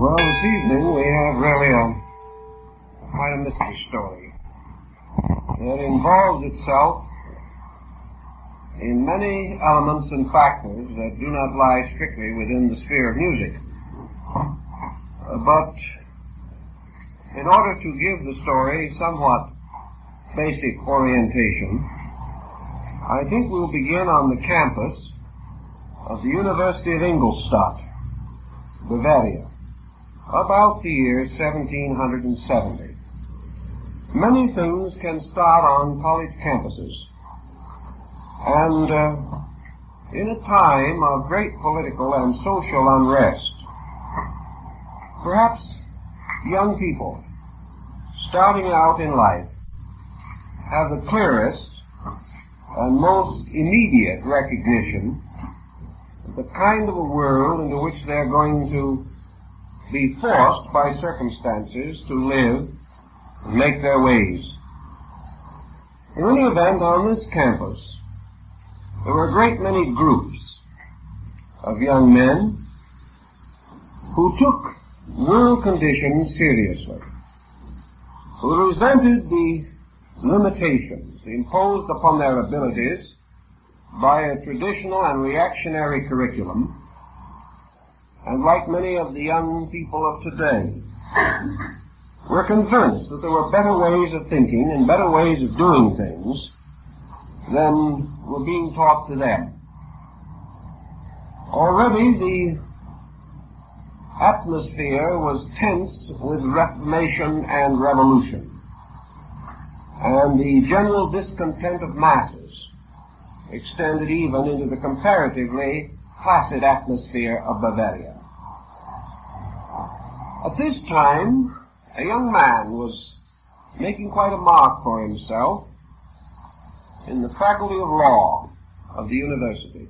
Well, this evening we have really a quite a mystery story that involves itself in many elements and factors that do not lie strictly within the sphere of music. Uh, but in order to give the story somewhat basic orientation, I think we'll begin on the campus of the University of Ingolstadt, Bavaria, about the year 1770. Many things can start on college campuses and uh, in a time of great political and social unrest, perhaps young people starting out in life have the clearest and most immediate recognition of the kind of a world into which they're going to be forced by circumstances to live and make their ways. In any event, on this campus, there were a great many groups of young men who took world conditions seriously, who resented the limitations imposed upon their abilities by a traditional and reactionary curriculum, and like many of the young people of today, were convinced that there were better ways of thinking and better ways of doing things than were being taught to them. Already the atmosphere was tense with reformation and revolution. And the general discontent of masses extended even into the comparatively placid atmosphere of Bavaria. At this time, a young man was making quite a mark for himself in the Faculty of Law of the university.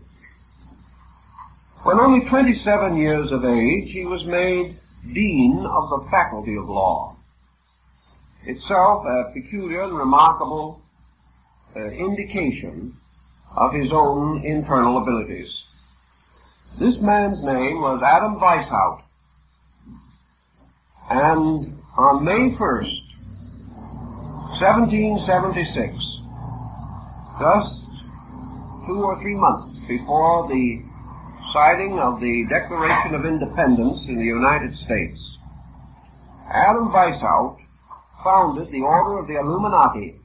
When only 27 years of age, he was made Dean of the Faculty of Law. Itself a peculiar and remarkable uh, indication of his own internal abilities. This man's name was Adam Weishaupt. And on May 1st, 1776, just two or three months before the signing of the Declaration of Independence in the United States, Adam Weishaupt founded the Order of the Illuminati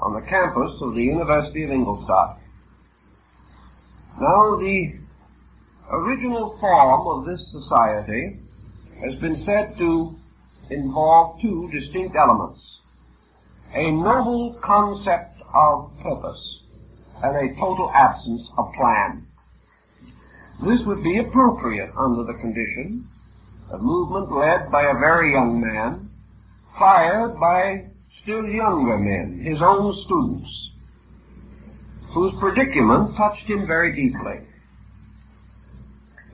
on the campus of the University of Ingolstadt. Now, the original form of this society has been said to involve two distinct elements. A noble concept of purpose and a total absence of plan. This would be appropriate under the condition, a movement led by a very young man, fired by still younger men, his own students, whose predicament touched him very deeply.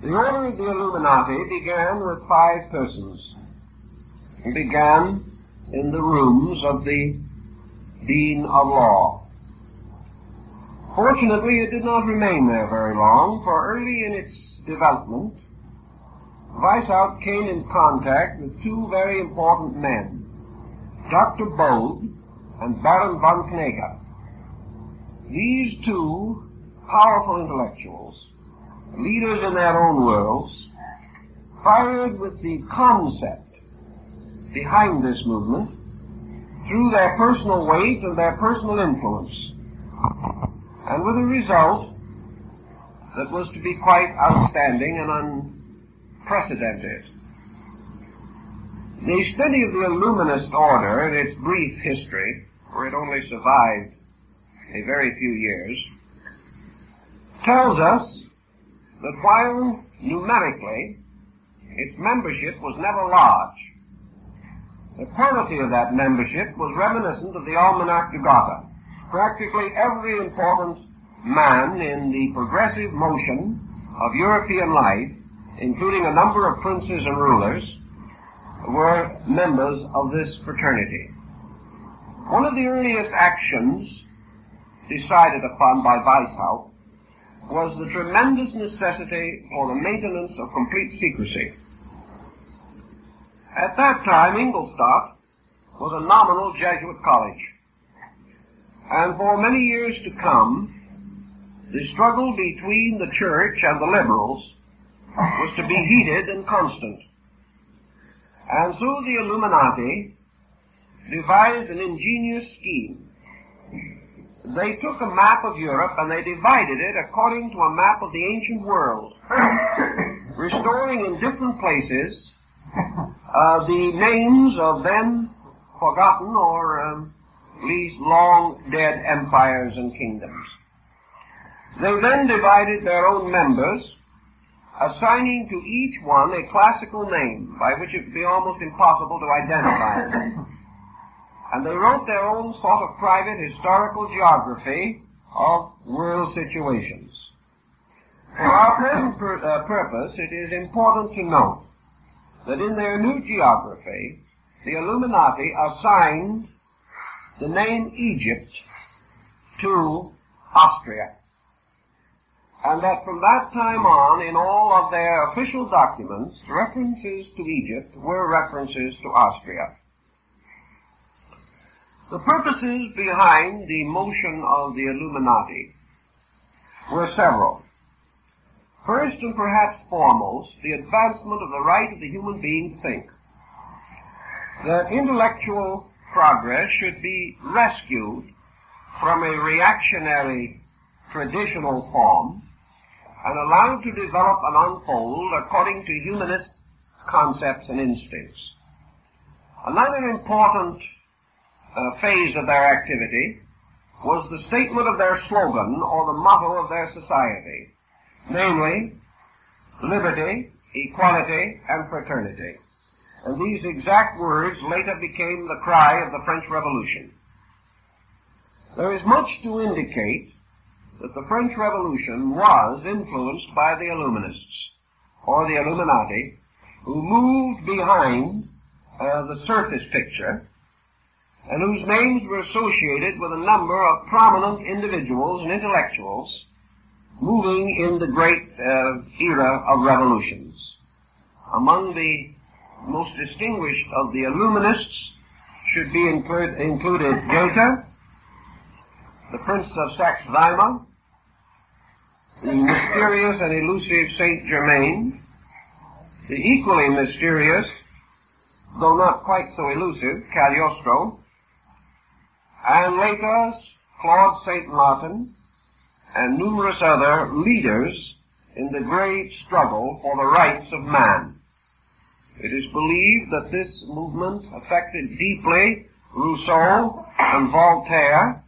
The Order of the Illuminati began with five persons. It began in the rooms of the Dean of Law. Fortunately, it did not remain there very long, for early in its development, Weishaupt came in contact with two very important men, Dr. Bode and Baron von Knigge. These two powerful intellectuals, leaders in their own worlds, fired with the concept behind this movement through their personal weight and their personal influence and with a result that was to be quite outstanding and unprecedented. The study of the Illuminist order in its brief history, for it only survived a very few years, tells us that while numerically its membership was never large, the quality of that membership was reminiscent of the Almanac de Gotha practically every important man in the progressive motion of European life, including a number of princes and rulers, were members of this fraternity. One of the earliest actions decided upon by Weishaupt was the tremendous necessity for the maintenance of complete secrecy. At that time, Ingolstadt was a nominal Jesuit college. And for many years to come, the struggle between the church and the liberals was to be heated and constant. And so the Illuminati devised an ingenious scheme. They took a map of Europe and they divided it according to a map of the ancient world, restoring in different places uh, the names of then forgotten or um, at least long dead empires and kingdoms. They then divided their own members assigning to each one a classical name by which it would be almost impossible to identify them. And they wrote their own sort of private historical geography of world situations. For our present pur- uh, purpose, it is important to note that in their new geography, the Illuminati assigned the name Egypt to Austria and that from that time on, in all of their official documents, references to Egypt were references to Austria. The purposes behind the motion of the Illuminati were several. First and perhaps foremost, the advancement of the right of the human being to think. That intellectual progress should be rescued from a reactionary traditional form and allowed to develop and unfold according to humanist concepts and instincts. Another important uh, phase of their activity was the statement of their slogan or the motto of their society, namely, liberty, equality, and fraternity. And these exact words later became the cry of the French Revolution. There is much to indicate that the French Revolution was influenced by the Illuminists, or the Illuminati, who moved behind uh, the surface picture, and whose names were associated with a number of prominent individuals and intellectuals moving in the great uh, era of revolutions. Among the most distinguished of the Illuminists should be include, included Goethe, the Prince of Saxe-Weimar, the mysterious and elusive Saint Germain, the equally mysterious, though not quite so elusive, Cagliostro, and later Claude Saint Martin, and numerous other leaders in the great struggle for the rights of man. It is believed that this movement affected deeply Rousseau and Voltaire,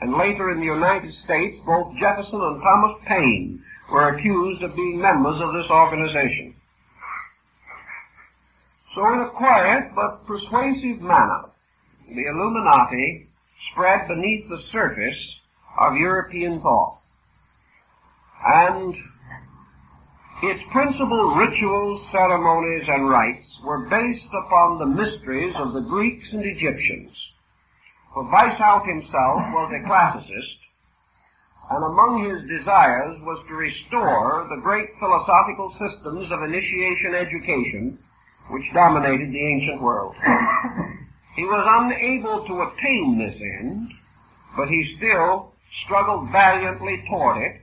and later in the United States, both Jefferson and Thomas Paine were accused of being members of this organization. So in a quiet but persuasive manner, the Illuminati spread beneath the surface of European thought. And its principal rituals, ceremonies, and rites were based upon the mysteries of the Greeks and Egyptians for Weishaupt himself was a classicist, and among his desires was to restore the great philosophical systems of initiation education which dominated the ancient world. He was unable to attain this end, but he still struggled valiantly toward it,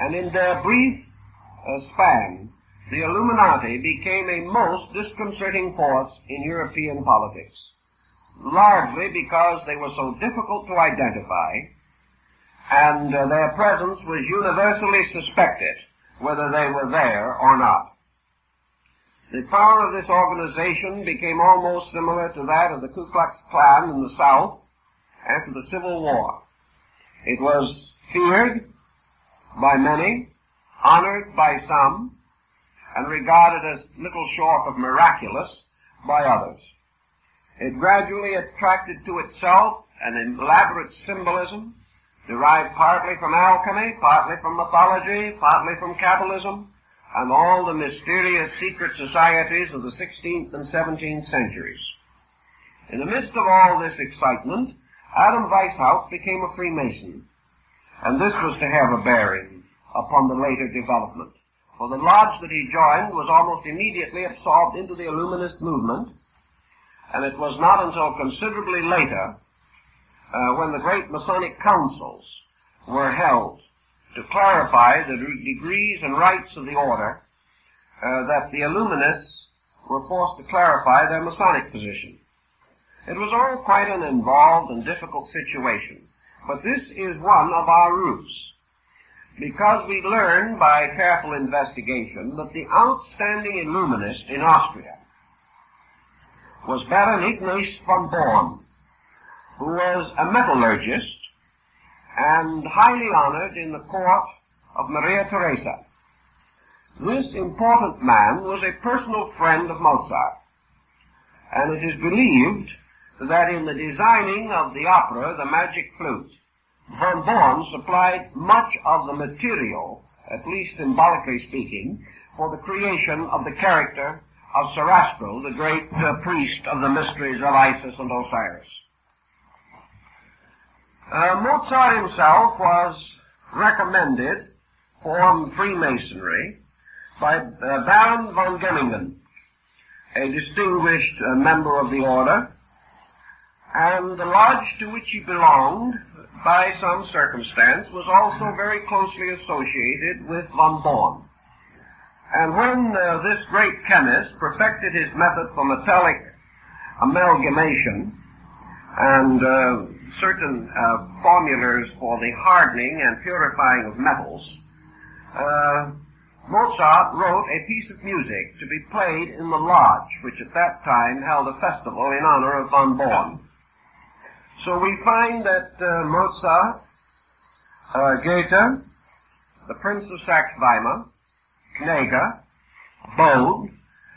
and in their brief uh, span, the Illuminati became a most disconcerting force in European politics largely because they were so difficult to identify, and uh, their presence was universally suspected, whether they were there or not. The power of this organization became almost similar to that of the Ku Klux Klan in the South after the Civil War. It was feared by many, honored by some, and regarded as little short of miraculous by others. It gradually attracted to itself an elaborate symbolism derived partly from alchemy, partly from mythology, partly from Kabbalism, and all the mysterious secret societies of the 16th and 17th centuries. In the midst of all this excitement, Adam Weishaupt became a Freemason, and this was to have a bearing upon the later development. for the lodge that he joined was almost immediately absorbed into the Illuminist movement, and it was not until considerably later, uh, when the great Masonic councils were held to clarify the degrees and rites of the order, uh, that the Illuminists were forced to clarify their Masonic position. It was all quite an involved and difficult situation, but this is one of our roots because we learned by careful investigation that the outstanding Illuminist in Austria was Baron Ignaz von Born, who was a metallurgist and highly honored in the court of Maria Theresa. This important man was a personal friend of Mozart, and it is believed that in the designing of the opera, The Magic Flute, Von Born supplied much of the material, at least symbolically speaking, for the creation of the character of Sarastro, the great uh, priest of the mysteries of Isis and Osiris. Uh, Mozart himself was recommended for Freemasonry by uh, Baron von Gemmingen, a distinguished uh, member of the order, and the lodge to which he belonged, by some circumstance, was also very closely associated with von Born. And when uh, this great chemist perfected his method for metallic amalgamation and uh, certain uh, formulas for the hardening and purifying of metals, uh, Mozart wrote a piece of music to be played in the lodge, which at that time held a festival in honor of von Born. So we find that uh, Mozart, uh, Goethe, the Prince of Saxe-Weimar, Knigge, Bode,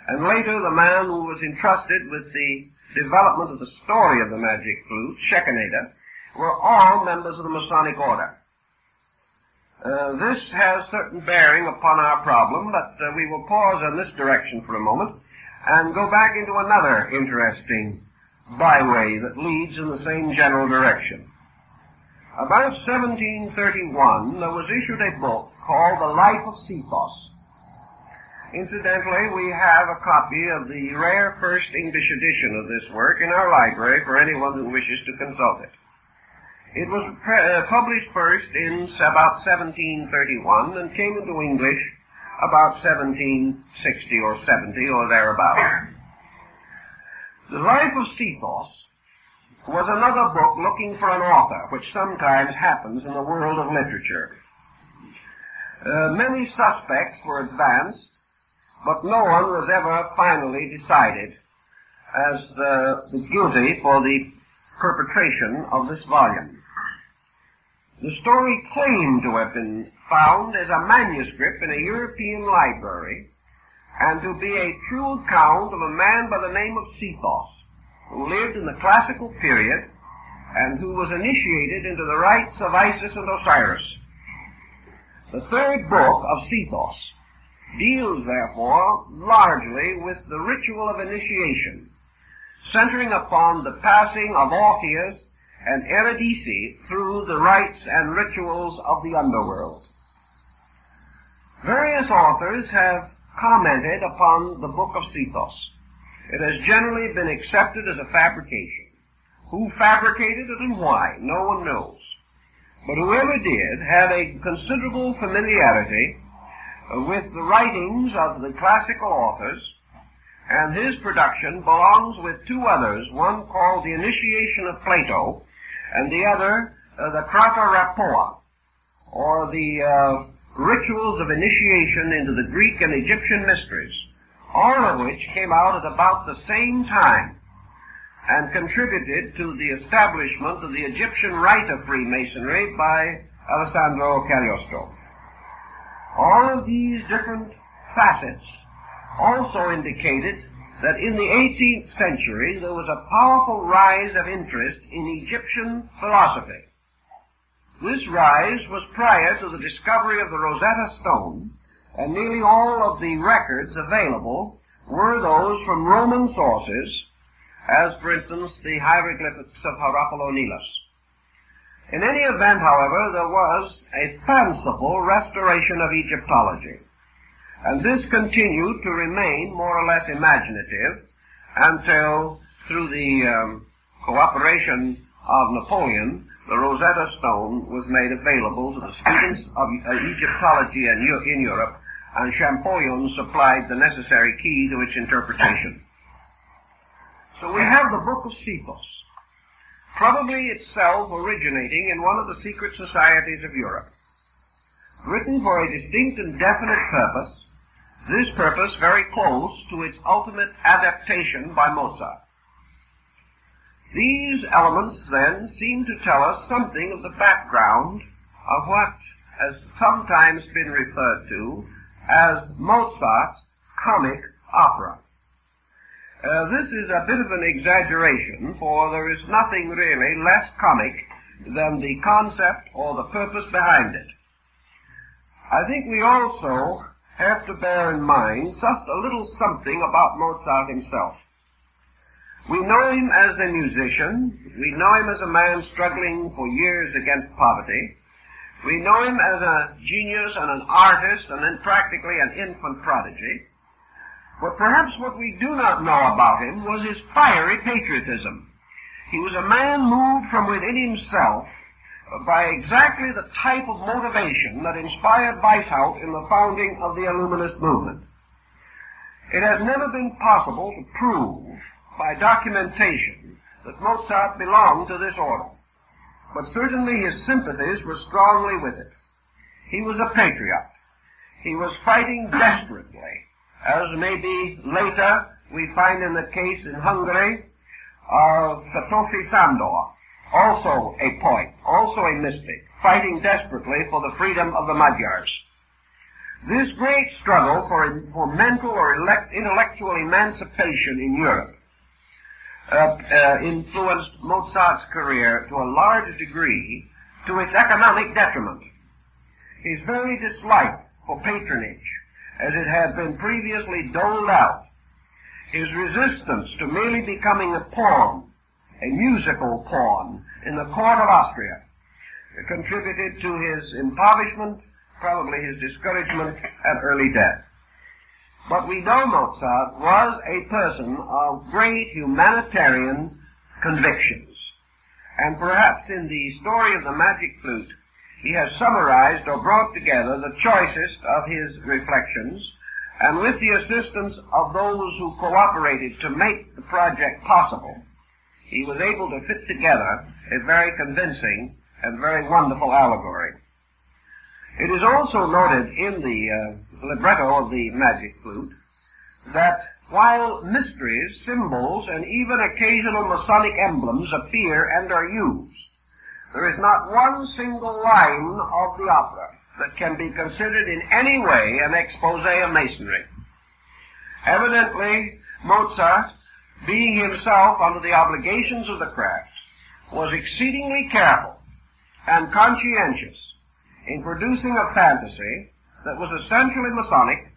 and later the man who was entrusted with the development of the story of the magic flute, Schikaneder, were all members of the Masonic order. Uh, this has certain bearing upon our problem, but uh, we will pause in this direction for a moment and go back into another interesting byway that leads in the same general direction. About 1731, there was issued a book called The Life of Sethos. Incidentally, we have a copy of the rare first English edition of this work in our library for anyone who wishes to consult it. It was uh, published first in about 1731 and came into English about 1760 or 70 or thereabout. The Life of Sethos was another book looking for an author, which sometimes happens in the world of literature. Uh, many suspects were advanced, but no one was ever finally decided as uh, the guilty for the perpetration of this volume. The story claimed to have been found as a manuscript in a European library and to be a true account of a man by the name of Sethos, who lived in the classical period and who was initiated into the rites of Isis and Osiris. The third book of Sethos deals, therefore, largely with the ritual of initiation, centering upon the passing of Orpheus and Eurydice through the rites and rituals of the underworld. Various authors have commented upon the Book of Sethos. It has generally been accepted as a fabrication. Who fabricated it and why? No one knows. But whoever did had a considerable familiarity with the writings of the classical authors, and his production belongs with two others, one called The Initiation of Plato, and the other uh, the Crata Repoa, or the uh, rituals of initiation into the Greek and Egyptian mysteries, all of which came out at about the same time and contributed to the establishment of the Egyptian rite of Freemasonry by Alessandro Cagliostro. All of these different facets also indicated that in the 18th century there was a powerful rise of interest in Egyptian philosophy. This rise was prior to the discovery of the Rosetta Stone, and nearly all of the records available were those from Roman sources, as for instance the hieroglyphics of Horapollo Nilous. In any event, however, there was a fanciful restoration of Egyptology. And this continued to remain more or less imaginative until, through the um, cooperation of Napoleon, the Rosetta Stone was made available to the students of uh, Egyptology in, Europe, and Champollion supplied the necessary key to its interpretation. So we have the Book of Sethos, probably itself originating in one of the secret societies of Europe. Written for a distinct and definite purpose, this purpose very close to its ultimate adaptation by Mozart. These elements, then, seem to tell us something of the background of what has sometimes been referred to as Mozart's comic opera. Uh, this is a bit of an exaggeration, for there is nothing really less comic than the concept or the purpose behind it. I think we also have to bear in mind just a little something about Mozart himself. We know him as a musician. We know him as a man struggling for years against poverty. We know him as a genius and an artist and then practically an infant prodigy. But perhaps what we do not know about him was his fiery patriotism. He was a man moved from within himself by exactly the type of motivation that inspired Weishaupt in the founding of the Illuminist movement. It has never been possible to prove by documentation that Mozart belonged to this order. But certainly his sympathies were strongly with it. He was a patriot. He was fighting desperately, as maybe later we find in the case in Hungary of Petőfi Sándor, also a poet, also a mystic, fighting desperately for the freedom of the Magyars. This great struggle for, for mental or elect, intellectual emancipation in Europe uh, uh, influenced Mozart's career to a large degree to its economic detriment. His very dislike for patronage, as it had been previously doled out, his resistance to merely becoming a pawn, a musical pawn, in the court of Austria, contributed to his impoverishment, probably his discouragement and early death. But we know Mozart was a person of great humanitarian convictions. And perhaps in the story of the magic flute, he has summarized or brought together the choicest of his reflections, and with the assistance of those who cooperated to make the project possible, he was able to fit together a very convincing and very wonderful allegory. It is also noted in the uh, libretto of the Magic Flute that while mysteries, symbols, and even occasional Masonic emblems appear and are used, there is not one single line of the opera that can be considered in any way an expose of Masonry. Evidently, Mozart, being himself under the obligations of the craft, was exceedingly careful and conscientious in producing a fantasy that was essentially Masonic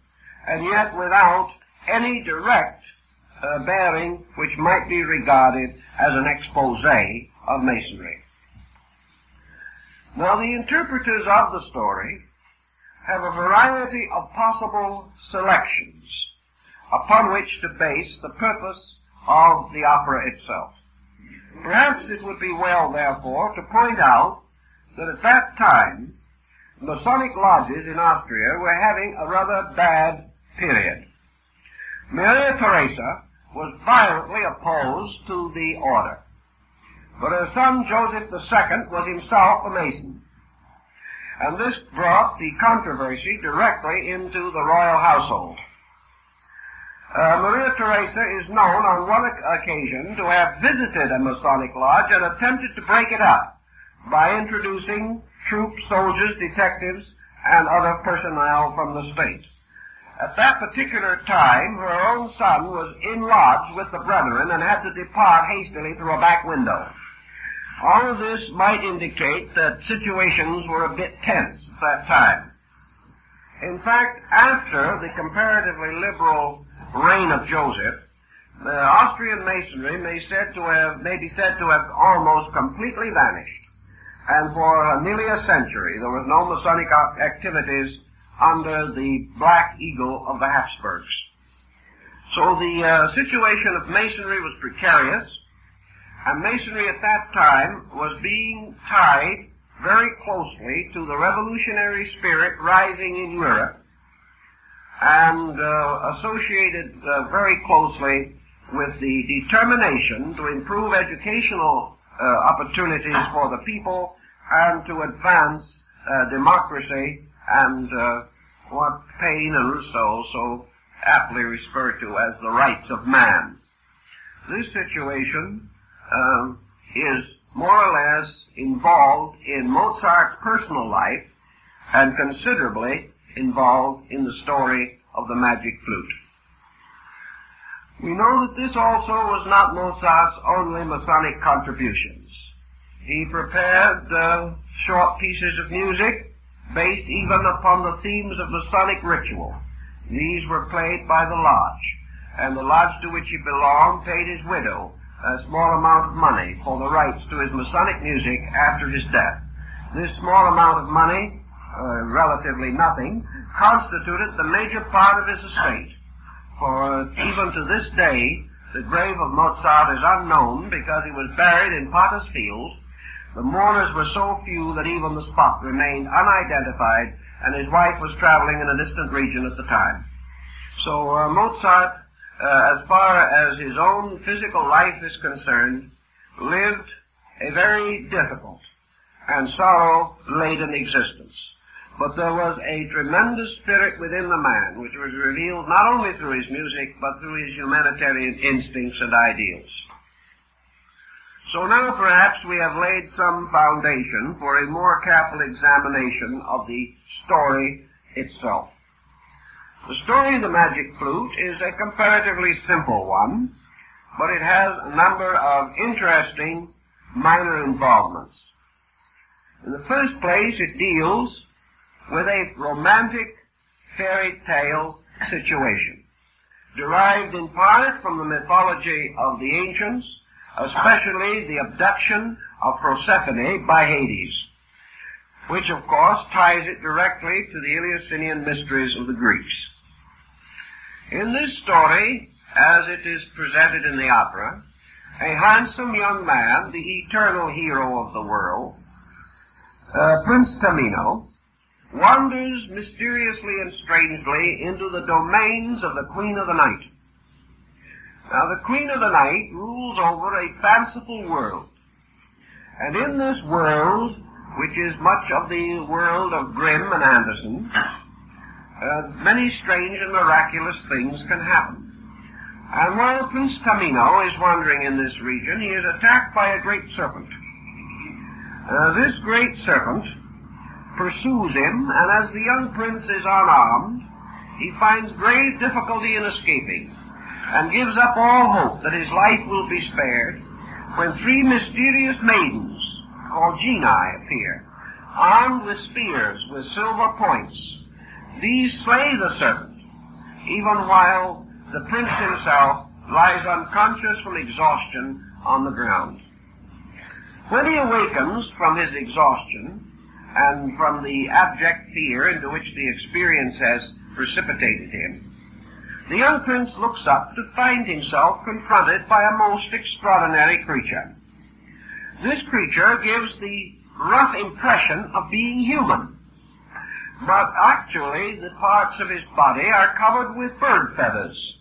and yet without any direct uh, bearing which might be regarded as an expose of Masonry. Now the interpreters of the story have a variety of possible selections upon which to base the purpose of the opera itself. Perhaps it would be well, therefore, to point out that at that time Masonic lodges in Austria were having a rather bad period. Maria Theresa was violently opposed to the order, but her son Joseph II was himself a Mason. And this brought the controversy directly into the royal household. Uh, Maria Theresa is known on one occasion to have visited a Masonic lodge and attempted to break it up by introducing troops, soldiers, detectives, and other personnel from the state. At that particular time, her own son was in lodge with the brethren and had to depart hastily through a back window. All of this might indicate that situations were a bit tense at that time. In fact, after the comparatively liberal reign of Joseph, the Austrian masonry may, said to have, may be said to have almost completely vanished and for nearly a century there was no Masonic activities under the Black Eagle of the Habsburgs. So the uh, situation of Masonry was precarious, and Masonry at that time was being tied very closely to the revolutionary spirit rising in Europe, and uh, associated uh, very closely with the determination to improve educational uh, opportunities for the people and to advance uh, democracy and uh, what Paine and Rousseau so aptly refer to as the rights of man. This situation um, is more or less involved in Mozart's personal life and considerably involved in the story of the magic flute. We know that this also was not Mozart's only Masonic contributions. He prepared uh, short pieces of music based even upon the themes of Masonic ritual. These were played by the lodge, and the lodge to which he belonged paid his widow a small amount of money for the rights to his Masonic music after his death. This small amount of money, uh, relatively nothing, constituted the major part of his estate. For even to this day, the grave of Mozart is unknown because he was buried in Potter's Field. The mourners were so few that even the spot remained unidentified, and his wife was traveling in a distant region at the time. So uh, Mozart, uh, as far as his own physical life is concerned, lived a very difficult and sorrow-laden existence. But there was a tremendous spirit within the man, which was revealed not only through his music, but through his humanitarian instincts and ideals. So now perhaps we have laid some foundation for a more careful examination of the story itself. The story of the magic flute is a comparatively simple one, but it has a number of interesting minor involvements. In the first place, it deals with a romantic fairy tale situation, derived in part from the mythology of the ancients, especially the abduction of Proserpine by Hades, which of course ties it directly to the Eleusinian mysteries of the Greeks. In this story, as it is presented in the opera, a handsome young man, the eternal hero of the world, uh, Prince Tamino, wanders mysteriously and strangely into the domains of the Queen of the Night. Now the Queen of the Night rules over a fanciful world. And in this world, which is much of the world of Grimm and Andersen, uh, many strange and miraculous things can happen. And while Prince Tamino is wandering in this region, he is attacked by a great serpent. Uh, this great serpent pursues him, and as the young prince is unarmed, he finds grave difficulty in escaping, and gives up all hope that his life will be spared, when three mysterious maidens, called genii, appear, armed with spears with silver points. These slay the serpent, even while the prince himself lies unconscious from exhaustion on the ground. When he awakens from his exhaustion, and from the abject fear into which the experience has precipitated him, the young prince looks up to find himself confronted by a most extraordinary creature. This creature gives the rough impression of being human, but actually the parts of his body are covered with bird feathers,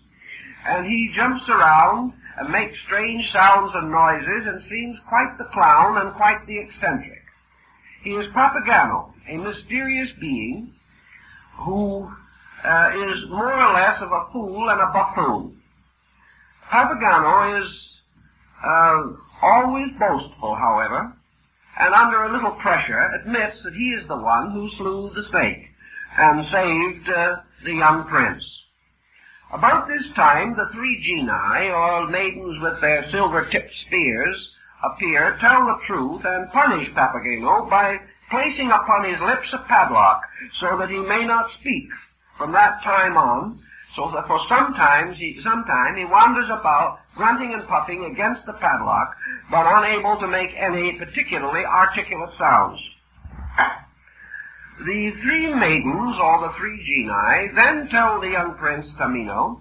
and he jumps around and makes strange sounds and noises and seems quite the clown and quite the eccentric. He is Papageno, a mysterious being who uh, is more or less of a fool and a buffoon. Papageno is uh, always boastful, however, and under a little pressure admits that he is the one who slew the snake and saved uh, the young prince. About this time, the three genii, or maidens with their silver-tipped spears, appear, tell the truth, and punish Papageno by placing upon his lips a padlock, so that he may not speak from that time on, so that for sometimes he, he wanders about, grunting and puffing against the padlock, but unable to make any particularly articulate sounds. The three maidens, or the three genii, then tell the young prince Tamino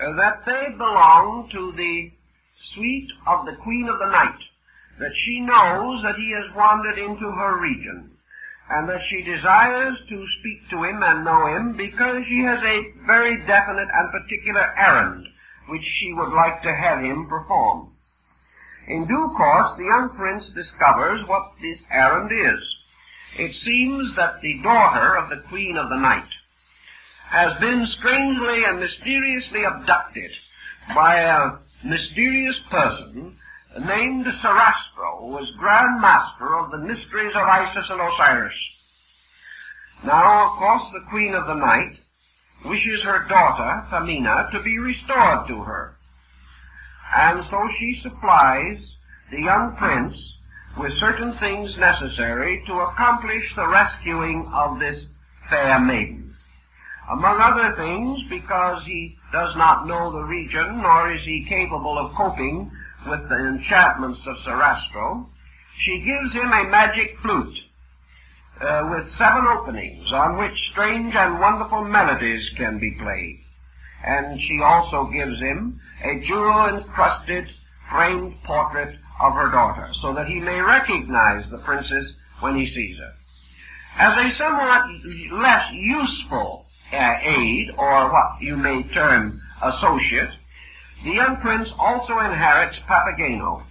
uh, that they belong to the suite of the queen of the night, that she knows that he has wandered into her region, and that she desires to speak to him and know him because she has a very definite and particular errand which she would like to have him perform. In due course, the young prince discovers what this errand is. It seems that the daughter of the queen of the night has been strangely and mysteriously abducted by a mysterious person named Sarastro, was Grand Master of the mysteries of Isis and Osiris. Now, of course, the Queen of the Night wishes her daughter, Pamina, to be restored to her. And so she supplies the young prince with certain things necessary to accomplish the rescuing of this fair maiden. Among other things, because he does not know the region, nor is he capable of coping with the enchantments of Sarastro, she gives him a magic flute uh, with seven openings on which strange and wonderful melodies can be played. And she also gives him a jewel-encrusted framed portrait of her daughter, so that he may recognize the princess when he sees her. As a somewhat less useful uh, aid, or what you may term associate, the young prince also inherits Papageno,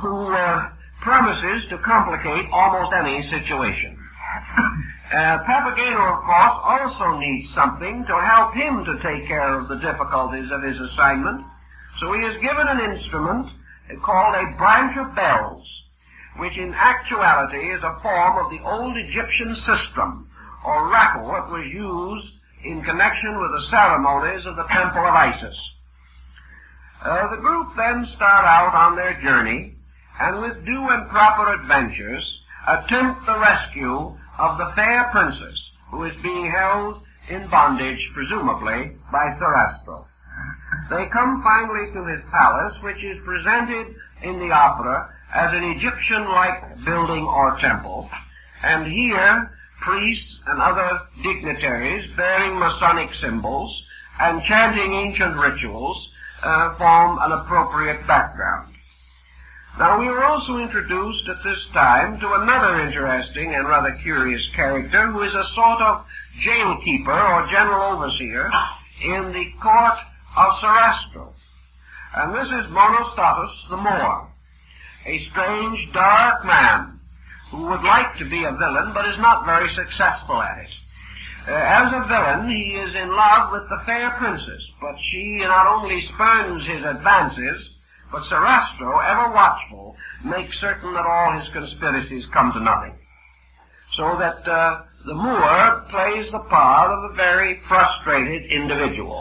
who uh, promises to complicate almost any situation. Uh, Papageno, of course, also needs something to help him to take care of the difficulties of his assignment, so he is given an instrument called a branch of bells, which in actuality is a form of the old Egyptian sistrum, or rattle that was used in connection with the ceremonies of the temple of Isis. Uh, the group then start out on their journey, and with due and proper adventures, attempt the rescue of the fair princess, who is being held in bondage, presumably, by Sarastro. They come finally to his palace, which is presented in the opera as an Egyptian-like building or temple, and here priests and other dignitaries bearing Masonic symbols and chanting ancient rituals uh, form an appropriate background. Now we were also introduced at this time to another interesting and rather curious character who is a sort of jailkeeper or general overseer in the court of Sarastro. And this is Monostatos the Moor, a strange, dark man who would like to be a villain but is not very successful at it. Uh, as a villain, he is in love with the fair princess, but she not only spurns his advances, but Sarastro, ever watchful, makes certain that all his conspiracies come to nothing. So that uh, the Moor plays the part of a very frustrated individual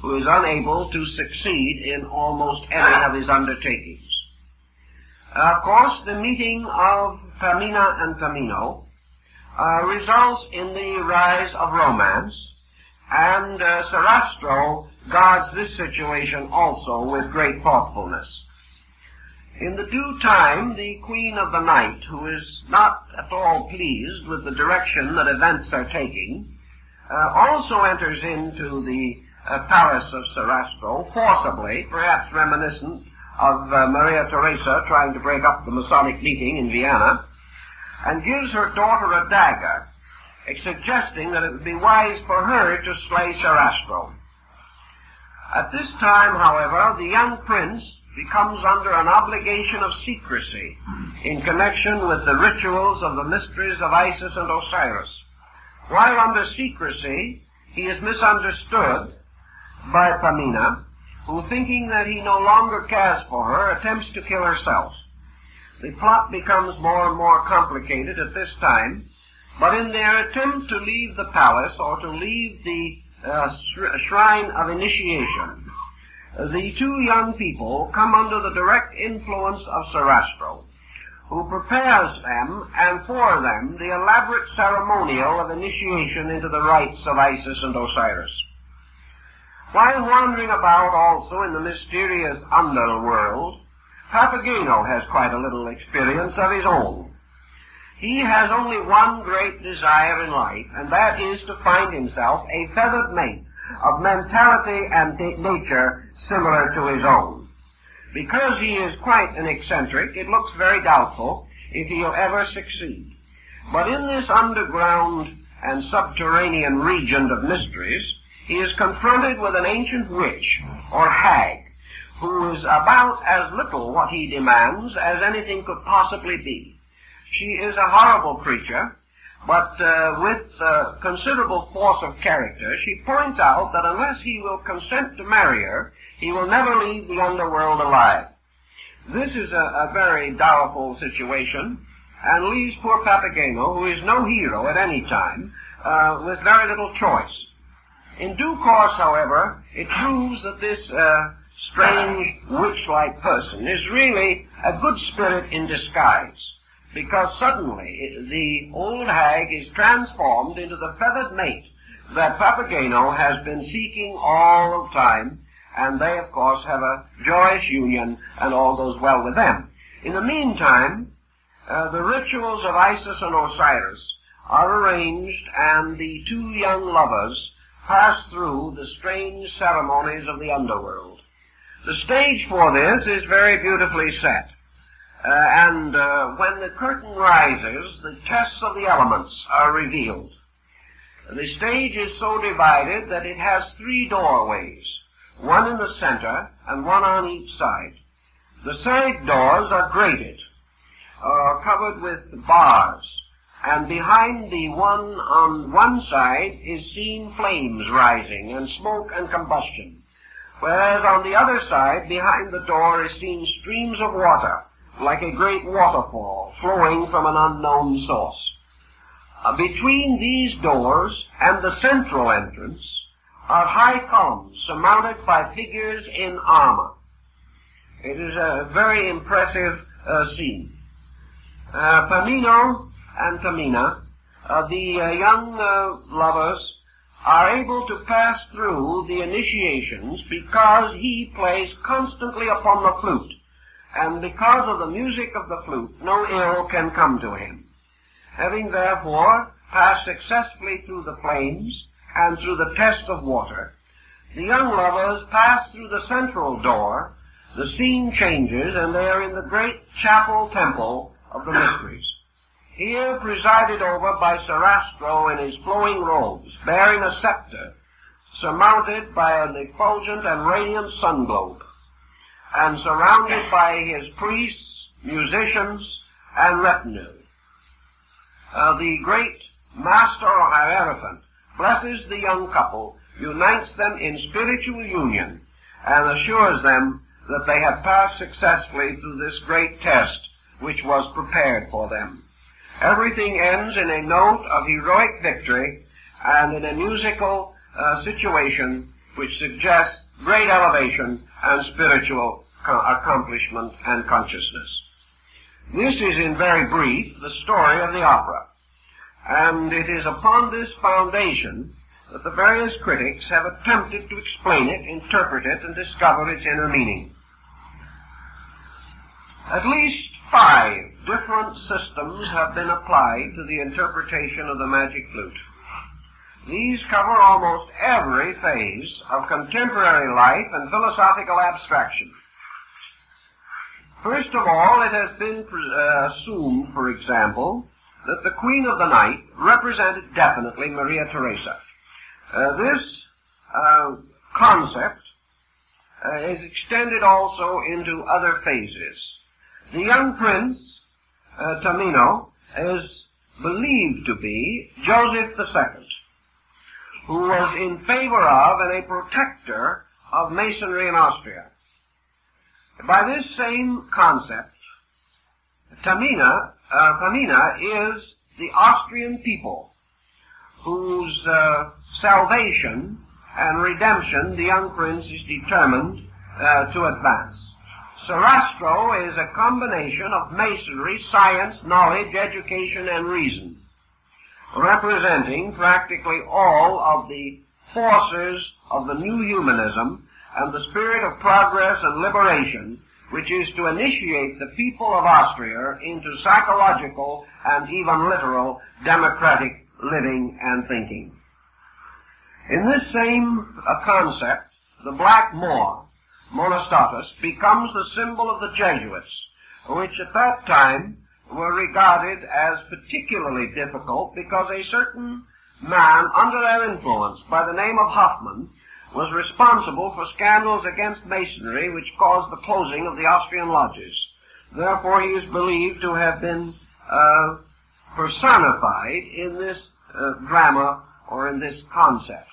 who is unable to succeed in almost any of his undertakings. Uh, of course, the meeting of Pamina and Tamino uh, results in the rise of romance, and uh, Sarastro guards this situation also with great thoughtfulness. In the due time, the Queen of the Night, who is not at all pleased with the direction that events are taking, uh, also enters into the uh, palace of Sarastro forcibly, perhaps reminiscent of uh, Maria Theresa trying to break up the Masonic meeting in Vienna, and gives her daughter a dagger, suggesting that it would be wise for her to slay Sarastro. At this time, however, the young prince becomes under an obligation of secrecy in connection with the rituals of the mysteries of Isis and Osiris. While under secrecy, he is misunderstood by Pamina, who thinking that he no longer cares for her, attempts to kill herself. The plot becomes more and more complicated at this time, but in their attempt to leave the palace or to leave the uh, shrine of initiation, the two young people come under the direct influence of Sarastro, who prepares them and for them the elaborate ceremonial of initiation into the rites of Isis and Osiris. While wandering about also in the mysterious underworld, Papageno has quite a little experience of his own. He has only one great desire in life, and that is to find himself a feathered mate of mentality and nature similar to his own. Because he is quite an eccentric, it looks very doubtful if he'll ever succeed. But in this underground and subterranean region of mysteries, he is confronted with an ancient witch, or hag, who is about as little what he demands as anything could possibly be. She is a horrible creature, but uh, with uh, considerable force of character, she points out that unless he will consent to marry her, he will never leave the underworld alive. This is a, a very doubtful situation, and leaves poor Papageno, who is no hero at any time, uh, with very little choice. In due course, however, it proves that this uh, strange witch-like person is really a good spirit in disguise because suddenly the old hag is transformed into the feathered mate that Papageno has been seeking all the time, and they, of course, have a joyous union, and all goes well with them. In the meantime, uh, the rituals of Isis and Osiris are arranged, and the two young lovers pass through the strange ceremonies of the underworld. The stage for this is very beautifully set. Uh, and uh, when the curtain rises, the tests of the elements are revealed. The stage is so divided that it has three doorways, one in the center and one on each side. The side doors are grated, uh, covered with bars, and behind the one on one side is seen flames rising and smoke and combustion, whereas on the other side, behind the door, is seen streams of water like a great waterfall flowing from an unknown source. Uh, between these doors and the central entrance are high columns surmounted by figures in armor. It is a very impressive uh, scene. Uh, Pamino and Tamina, uh, the uh, young uh, lovers, are able to pass through the initiations because he plays constantly upon the flute and because of the music of the flute, no ill can come to him. Having therefore passed successfully through the flames and through the test of water, the young lovers pass through the central door, the scene changes, and they are in the great chapel temple of the mysteries. Here presided over by Sarastro in his flowing robes, bearing a scepter, surmounted by an effulgent and radiant sun globe and surrounded by his priests, musicians, and retinue. Uh, the great master or hierophant blesses the young couple, unites them in spiritual union, and assures them that they have passed successfully through this great test which was prepared for them. Everything ends in a note of heroic victory and in a musical uh, situation which suggests great elevation and spiritual accomplishment and consciousness. This is in very brief the story of the opera. And it is upon this foundation that the various critics have attempted to explain it, interpret it, and discover its inner meaning. At least five different systems have been applied to the interpretation of the magic flute. These cover almost every phase of contemporary life and philosophical abstraction. First of all, it has been uh, assumed, for example, that the Queen of the Night represented definitely Maria Theresa. Uh, this uh, concept uh, is extended also into other phases. The young prince, uh, Tamino, is believed to be Joseph II, who was in favor of and a protector of Masonry in Austria. By this same concept, Tamina, uh, Pamina is the Austrian people whose uh, salvation and redemption the young prince is determined uh, to advance. Sarastro is a combination of masonry, science, knowledge, education, and reason, representing practically all of the forces of the new humanism and the spirit of progress and liberation which is to initiate the people of Austria into psychological and even literal democratic living and thinking. In this same uh, concept, the black Moor, Monostatos, becomes the symbol of the Jesuits, which at that time were regarded as particularly difficult because a certain man under their influence by the name of Hoffman was responsible for scandals against Masonry which caused the closing of the Austrian lodges. Therefore, he is believed to have been uh, personified in this uh, drama or in this concept.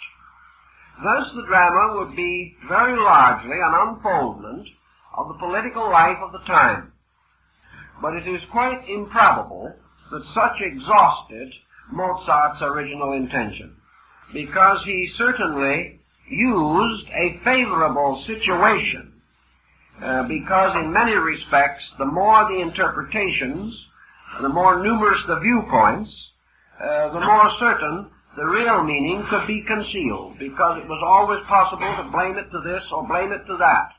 Thus, the drama would be very largely an unfoldment of the political life of the time. But it is quite improbable that such exhausted Mozart's original intention, because he certainly used a favorable situation, uh, because in many respects, the more the interpretations, the more numerous the viewpoints, uh, the more certain the real meaning could be concealed, because it was always possible to blame it to this or blame it to that,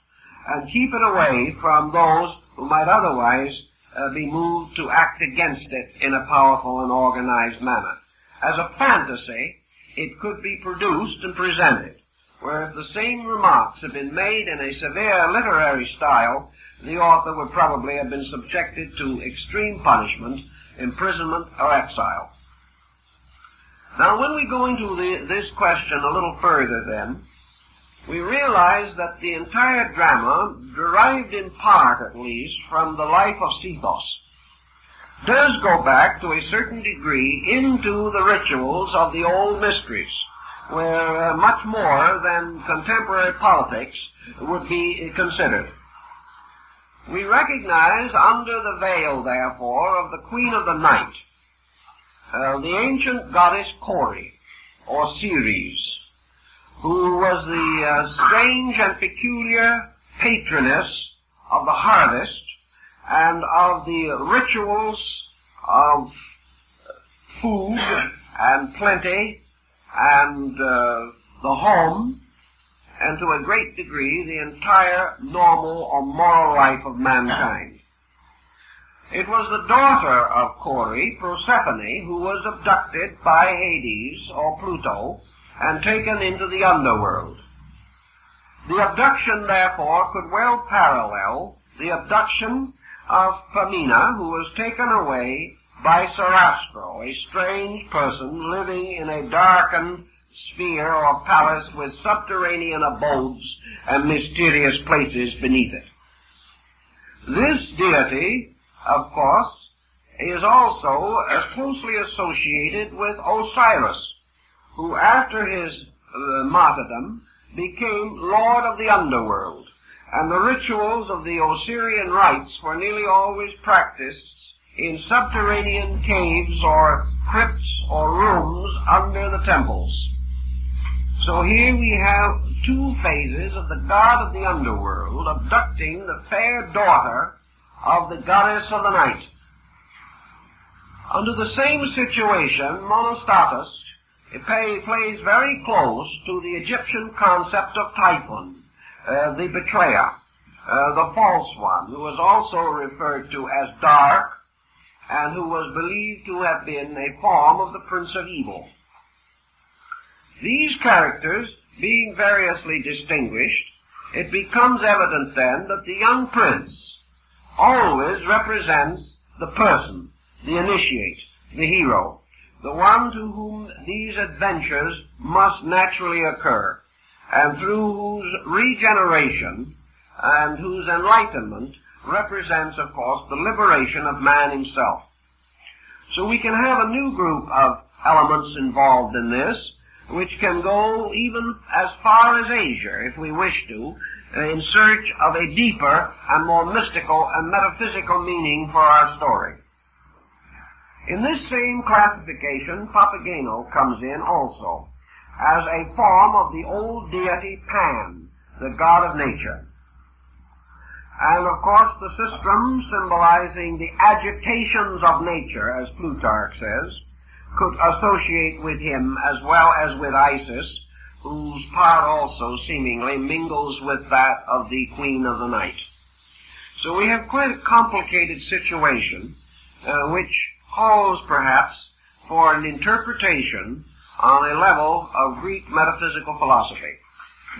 and keep it away from those who might otherwise uh, be moved to act against it in a powerful and organized manner. As a fantasy, it could be produced and presented, where if the same remarks had been made in a severe literary style, the author would probably have been subjected to extreme punishment, imprisonment, or exile. Now, when we go into the, this question a little further then, we realize that the entire drama, derived in part at least from the life of Sethos, does go back to a certain degree into the rituals of the old mysteries, where uh, much more than contemporary politics would be considered. We recognize under the veil, therefore, of the Queen of the Night, uh, the ancient goddess Kore, or Ceres, who was the uh, strange and peculiar patroness of the harvest and of the rituals of food and plenty and uh, the home and to a great degree the entire normal or moral life of mankind. It was the daughter of Kore, Proserpine, who was abducted by Hades or Pluto and taken into the underworld. The abduction, therefore, could well parallel the abduction of Pamina, who was taken away by Sarastro, a strange person living in a darkened sphere or palace with subterranean abodes and mysterious places beneath it. This deity, of course, is also as closely associated with Osiris, who after his uh, martyrdom became lord of the underworld, and the rituals of the Osirian rites were nearly always practiced in subterranean caves or crypts or rooms under the temples. So here we have two phases of the god of the underworld abducting the fair daughter of the goddess of the night. Under the same situation, Monostatos it pay, plays very close to the Egyptian concept of Typhon, uh, the betrayer, uh, the false one, who was also referred to as dark, and who was believed to have been a form of the Prince of Evil. These characters being variously distinguished, it becomes evident then that the young prince always represents the person, the initiate, the hero, the one to whom these adventures must naturally occur, and through whose regeneration and whose enlightenment represents, of course, the liberation of man himself. So we can have a new group of elements involved in this, which can go even as far as Asia, if we wish to, in search of a deeper and more mystical and metaphysical meaning for our story. In this same classification, Papageno comes in also, as a form of the old deity Pan, the god of nature. And of course the sistrum symbolizing the agitations of nature, as Plutarch says, could associate with him as well as with Isis, whose part also seemingly mingles with that of the Queen of the Night. So we have quite a complicated situation, uh, which calls perhaps for an interpretation on a level of Greek metaphysical philosophy.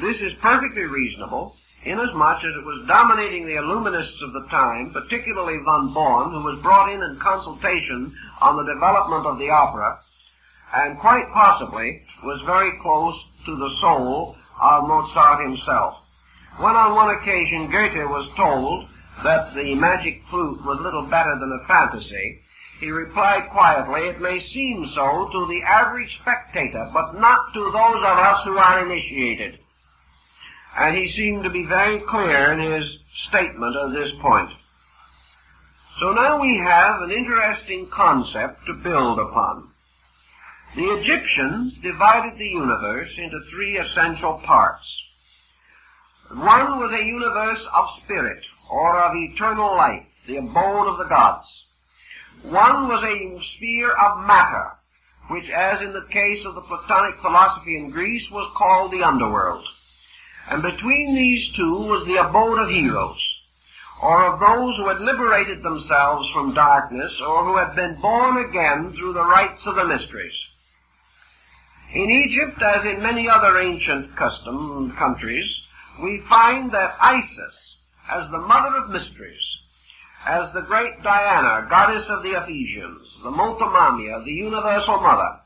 This is perfectly reasonable, inasmuch as it was dominating the Illuminists of the time, particularly von Born, who was brought in in consultation on the development of the opera, and quite possibly was very close to the soul of Mozart himself. When on one occasion Goethe was told that the magic flute was little better than a fantasy, he replied quietly, it may seem so to the average spectator, but not to those of us who are initiated. And he seemed to be very clear in his statement of this point. So now we have an interesting concept to build upon. The Egyptians divided the universe into three essential parts. One was a universe of spirit, or of eternal life, the abode of the gods. One was a sphere of matter, which as in the case of the Platonic philosophy in Greece was called the underworld. And between these two was the abode of heroes, or of those who had liberated themselves from darkness, or who had been born again through the rites of the mysteries. In Egypt, as in many other ancient custom countries, we find that Isis, as the mother of mysteries, as the great Diana, goddess of the Ephesians, the Multimammia, the universal mother,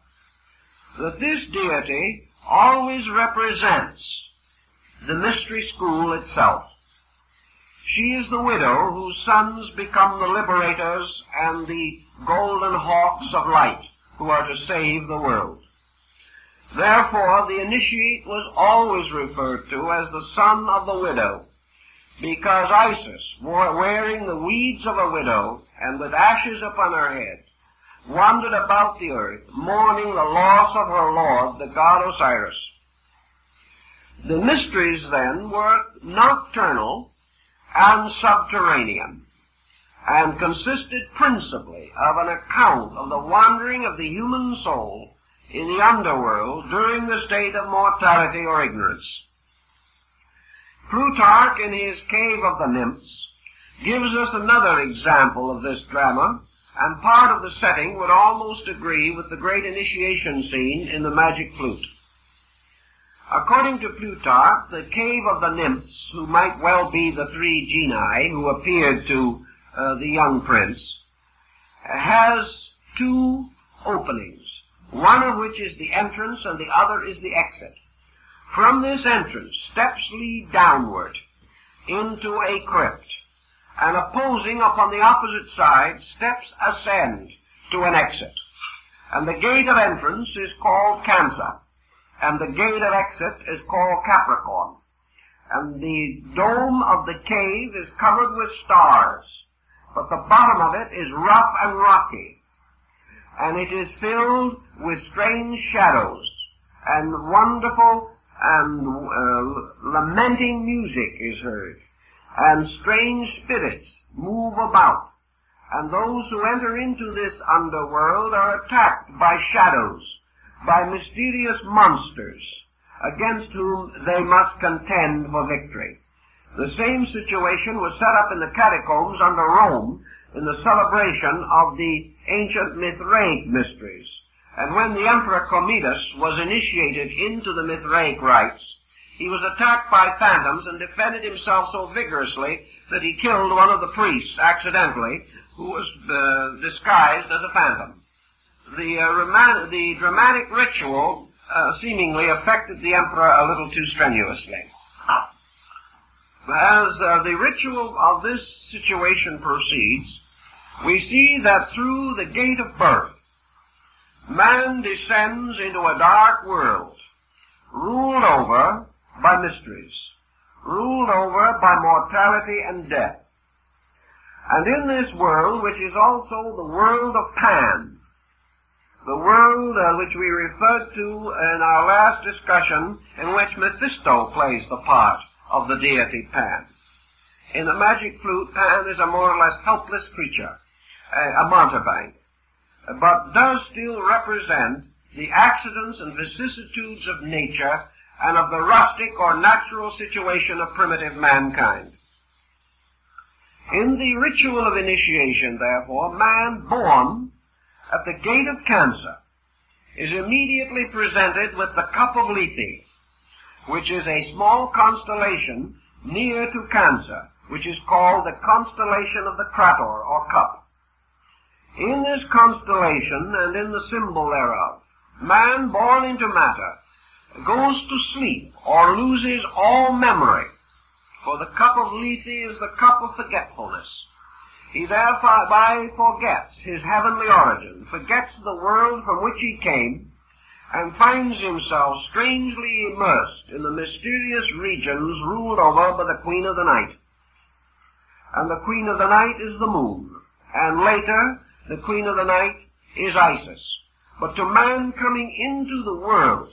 that this deity always represents the mystery school itself. She is the widow whose sons become the liberators and the golden hawks of light who are to save the world. Therefore, the initiate was always referred to as the son of the widow, because Isis, wearing the weeds of a widow and with ashes upon her head, wandered about the earth, mourning the loss of her lord, the god Osiris. The mysteries then were nocturnal and subterranean, and consisted principally of an account of the wandering of the human soul in the underworld during the state of mortality or ignorance. Plutarch, in his Cave of the Nymphs, gives us another example of this drama, and part of the setting would almost agree with the great initiation scene in the Magic Flute. According to Plutarch, the Cave of the Nymphs, who might well be the three genii who appeared to uh, the young prince, has two openings one of which is the entrance and the other is the exit. From this entrance, steps lead downward into a crypt, and opposing upon the opposite side, steps ascend to an exit. And the gate of entrance is called Cancer, and the gate of exit is called Capricorn. And the dome of the cave is covered with stars, but the bottom of it is rough and rocky, and it is filled with strange shadows and wonderful and uh, lamenting music is heard, and strange spirits move about, and those who enter into this underworld are attacked by shadows, by mysterious monsters, against whom they must contend for victory. The same situation was set up in the catacombs under Rome in the celebration of the ancient Mithraic mysteries. And when the Emperor Commodus was initiated into the Mithraic rites, he was attacked by phantoms and defended himself so vigorously that he killed one of the priests accidentally, who was uh, disguised as a phantom. The, uh, the dramatic ritual uh, seemingly affected the emperor a little too strenuously. As uh, the ritual of this situation proceeds, we see that through the gate of birth, man descends into a dark world, ruled over by mysteries, ruled over by mortality and death. And in this world, which is also the world of Pan, the world uh, which we referred to in our last discussion, in which Mephisto plays the part of the deity Pan. In the magic flute, Pan is a more or less helpless creature Uh, a mountebank, but does still represent the accidents and vicissitudes of nature and of the rustic or natural situation of primitive mankind. In the ritual of initiation, therefore, man born at the gate of Cancer is immediately presented with the cup of Lethe, which is a small constellation near to Cancer, which is called the constellation of the Crater, or cup. In this constellation and in the symbol thereof, man born into matter goes to sleep or loses all memory, for the cup of Lethe is the cup of forgetfulness. He thereby forgets his heavenly origin, forgets the world from which he came, and finds himself strangely immersed in the mysterious regions ruled over by the Queen of the Night. And the Queen of the Night is the moon, and later the Queen of the Night is Isis. But to man coming into the world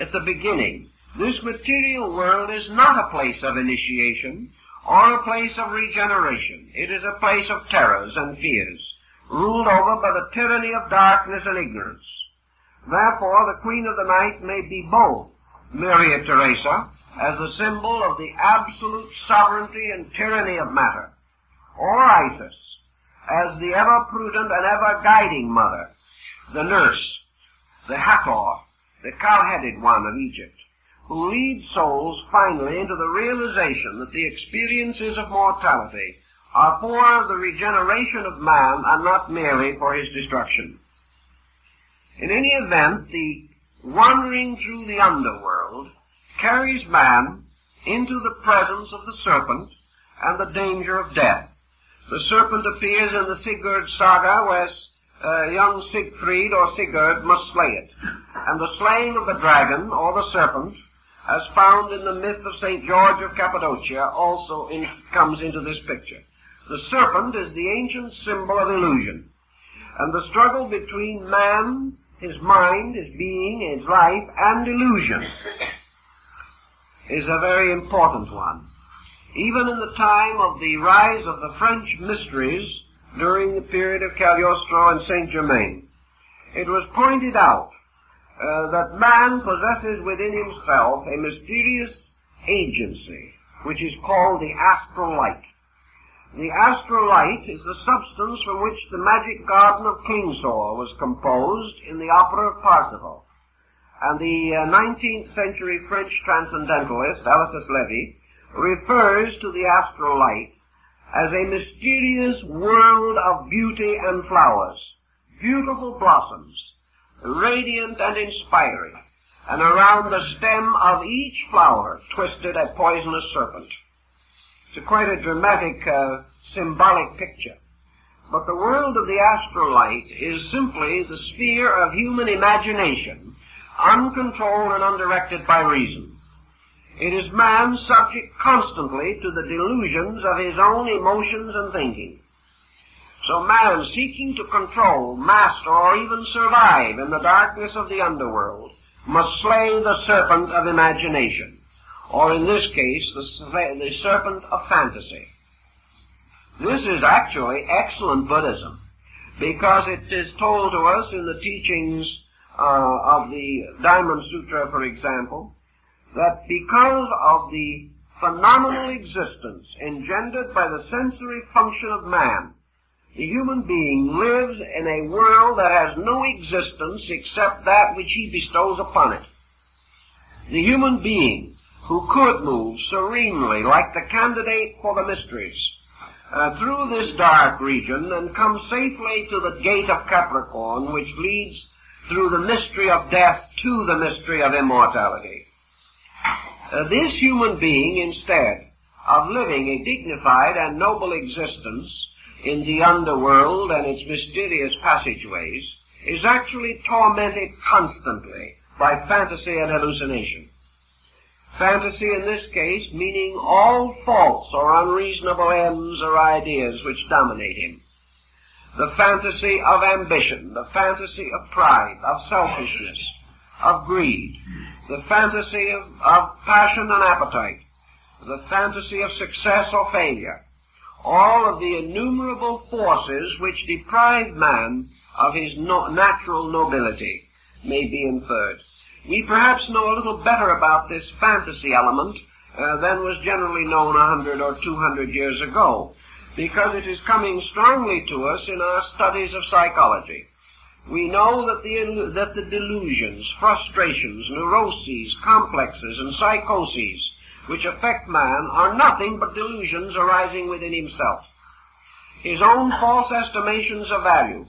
at the beginning, this material world is not a place of initiation, or a place of regeneration. It is a place of terrors and fears, ruled over by the tyranny of darkness and ignorance. Therefore, the Queen of the Night may be both Maria Theresa, as a symbol of the absolute sovereignty and tyranny of matter, or Isis, as the ever-prudent and ever-guiding mother, the nurse, the Hathor, the cow-headed one of Egypt who leads souls finally into the realization that the experiences of mortality are for the regeneration of man and not merely for his destruction. In any event, the wandering through the underworld carries man into the presence of the serpent and the danger of death. The serpent appears in the Sigurd saga where uh, young Siegfried or Sigurd must slay it. And the slaying of the dragon or the serpent as found in the myth of St. George of Cappadocia, also in, comes into this picture. The serpent is the ancient symbol of illusion. And the struggle between man, his mind, his being, his life, and illusion is a very important one. Even in the time of the rise of the French mysteries during the period of Cagliostro and Saint Germain, it was pointed out uh, that man possesses within himself a mysterious agency, which is called the astral light. The astral light is the substance from which the magic garden of Klingsor was composed in the opera of Parsifal. And the uh, 19th century French transcendentalist, Eliphas Levi, refers to the astral light as a mysterious world of beauty and flowers, beautiful blossoms, radiant and inspiring, and around the stem of each flower twisted a poisonous serpent. It's quite a dramatic, uh, symbolic picture. But the world of the astral light is simply the sphere of human imagination, uncontrolled and undirected by reason. It is man subject constantly to the delusions of his own emotions and thinking. So man seeking to control, master, or even survive in the darkness of the underworld must slay the serpent of imagination, or in this case, the, the serpent of fantasy. This is actually excellent Buddhism, because it is told to us in the teachings uh, of the Diamond Sutra, for example, that because of the phenomenal existence engendered by the sensory function of man, the human being lives in a world that has no existence except that which he bestows upon it. The human being who could move serenely like the candidate for the mysteries uh, through this dark region and come safely to the gate of Capricorn which leads through the mystery of death to the mystery of immortality. Uh, this human being, instead of living a dignified and noble existence, in the underworld and its mysterious passageways is actually tormented constantly by fantasy and hallucination. Fantasy in this case meaning all false or unreasonable ends or ideas which dominate him. The fantasy of ambition, the fantasy of pride, of selfishness, of greed, the fantasy of, of passion and appetite, the fantasy of success or failure, all of the innumerable forces which deprive man of his no- natural nobility may be inferred. We perhaps know a little better about this fantasy element uh, than was generally known a hundred or two hundred years ago. because it is coming strongly to us in our studies of psychology. We know that the, that the delusions, frustrations, neuroses, complexes, and psychoses which affect man are nothing but delusions arising within himself. His own false estimations of value,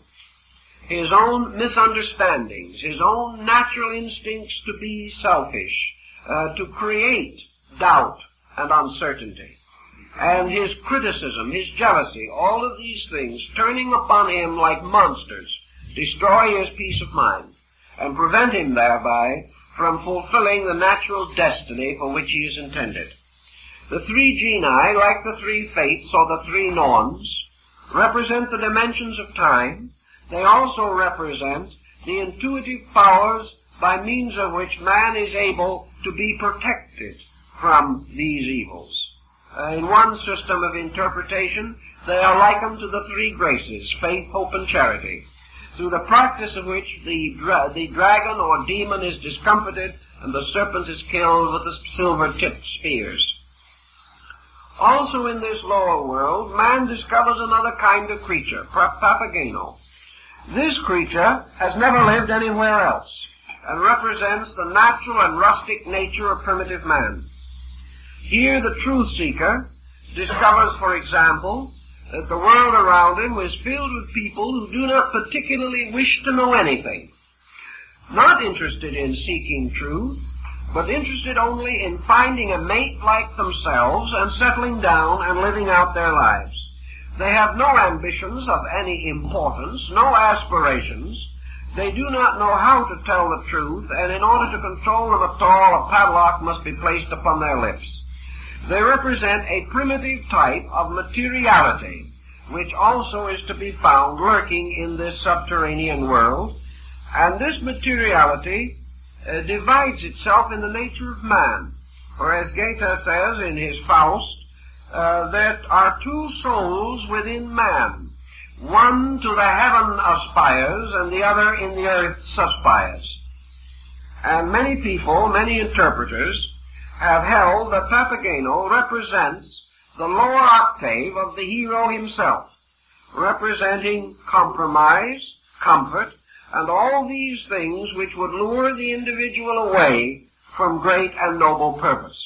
his own misunderstandings, his own natural instincts to be selfish, uh, to create doubt and uncertainty, and his criticism, his jealousy, all of these things turning upon him like monsters destroy his peace of mind, and prevent him thereby from fulfilling the natural destiny for which he is intended. The three genii, like the three fates or the three norns, represent the dimensions of time. They also represent the intuitive powers by means of which man is able to be protected from these evils. Uh, in one system of interpretation, they are likened to the three graces, faith, hope, and charity through the practice of which the, dra- the dragon or demon is discomfited and the serpent is killed with the silver-tipped spears. Also in this lower world, man discovers another kind of creature, Papageno. This creature has never lived anywhere else and represents the natural and rustic nature of primitive man. Here the truth seeker discovers, for example, that the world around him was filled with people who do not particularly wish to know anything. Not interested in seeking truth, but interested only in finding a mate like themselves and settling down and living out their lives. They have no ambitions of any importance, no aspirations. They do not know how to tell the truth, and in order to control them at all, a padlock must be placed upon their lips. They represent a primitive type of materiality, which also is to be found lurking in this subterranean world. And this materiality uh, divides itself in the nature of man. For as Goethe says in his Faust, uh, there are two souls within man. One to the heaven aspires, and the other in the earth aspires. And many people, many interpreters, have held that Papageno represents the lower octave of the hero himself, representing compromise, comfort, and all these things which would lure the individual away from great and noble purpose.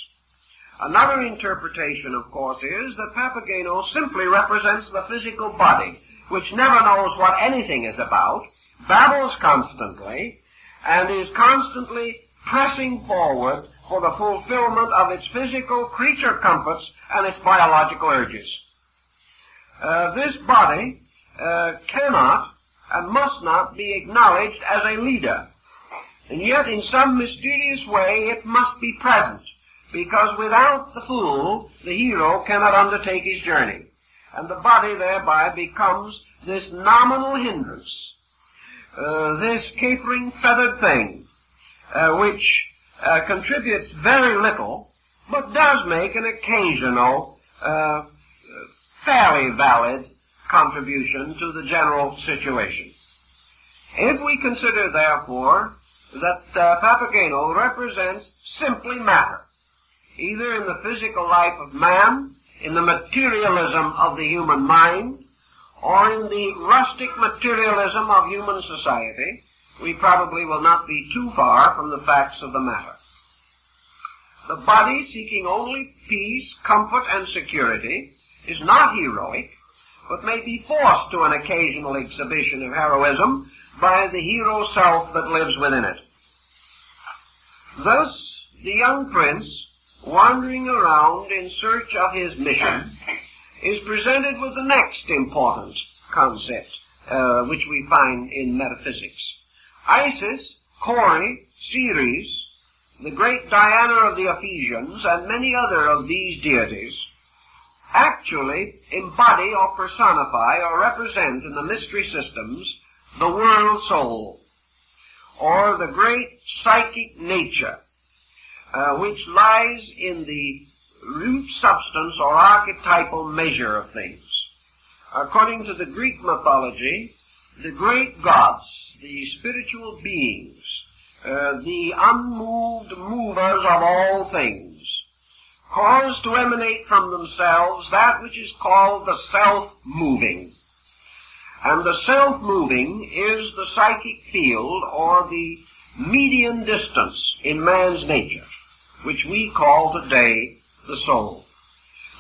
Another interpretation, of course, is that Papageno simply represents the physical body, which never knows what anything is about, babbles constantly, and is constantly pressing forward for the fulfillment of its physical creature comforts and its biological urges. Uh, this body uh, cannot and must not be acknowledged as a leader. And yet, in some mysterious way, it must be present, because without the fool, the hero cannot undertake his journey. And the body thereby becomes this nominal hindrance, uh, this capering feathered thing, uh, which uh, contributes very little, but does make an occasional, uh, fairly valid contribution to the general situation. If we consider, therefore, that uh, Papageno represents simply matter, either in the physical life of man, in the materialism of the human mind, or in the rustic materialism of human society, we probably will not be too far from the facts of the matter. The body seeking only peace, comfort, and security is not heroic, but may be forced to an occasional exhibition of heroism by the hero self that lives within it. Thus, the young prince, wandering around in search of his mission, is presented with the next important concept, uh, which we find in metaphysics. Isis, Kore, Ceres, the great Diana of the Ephesians, and many other of these deities, actually embody or personify or represent in the mystery systems the world soul, or the great psychic nature, uh, which lies in the root substance or archetypal measure of things. According to the Greek mythology, the great gods, the spiritual beings, uh, the unmoved movers of all things, cause to emanate from themselves that which is called the self-moving. And the self-moving is the psychic field or the median distance in man's nature, which we call today the soul.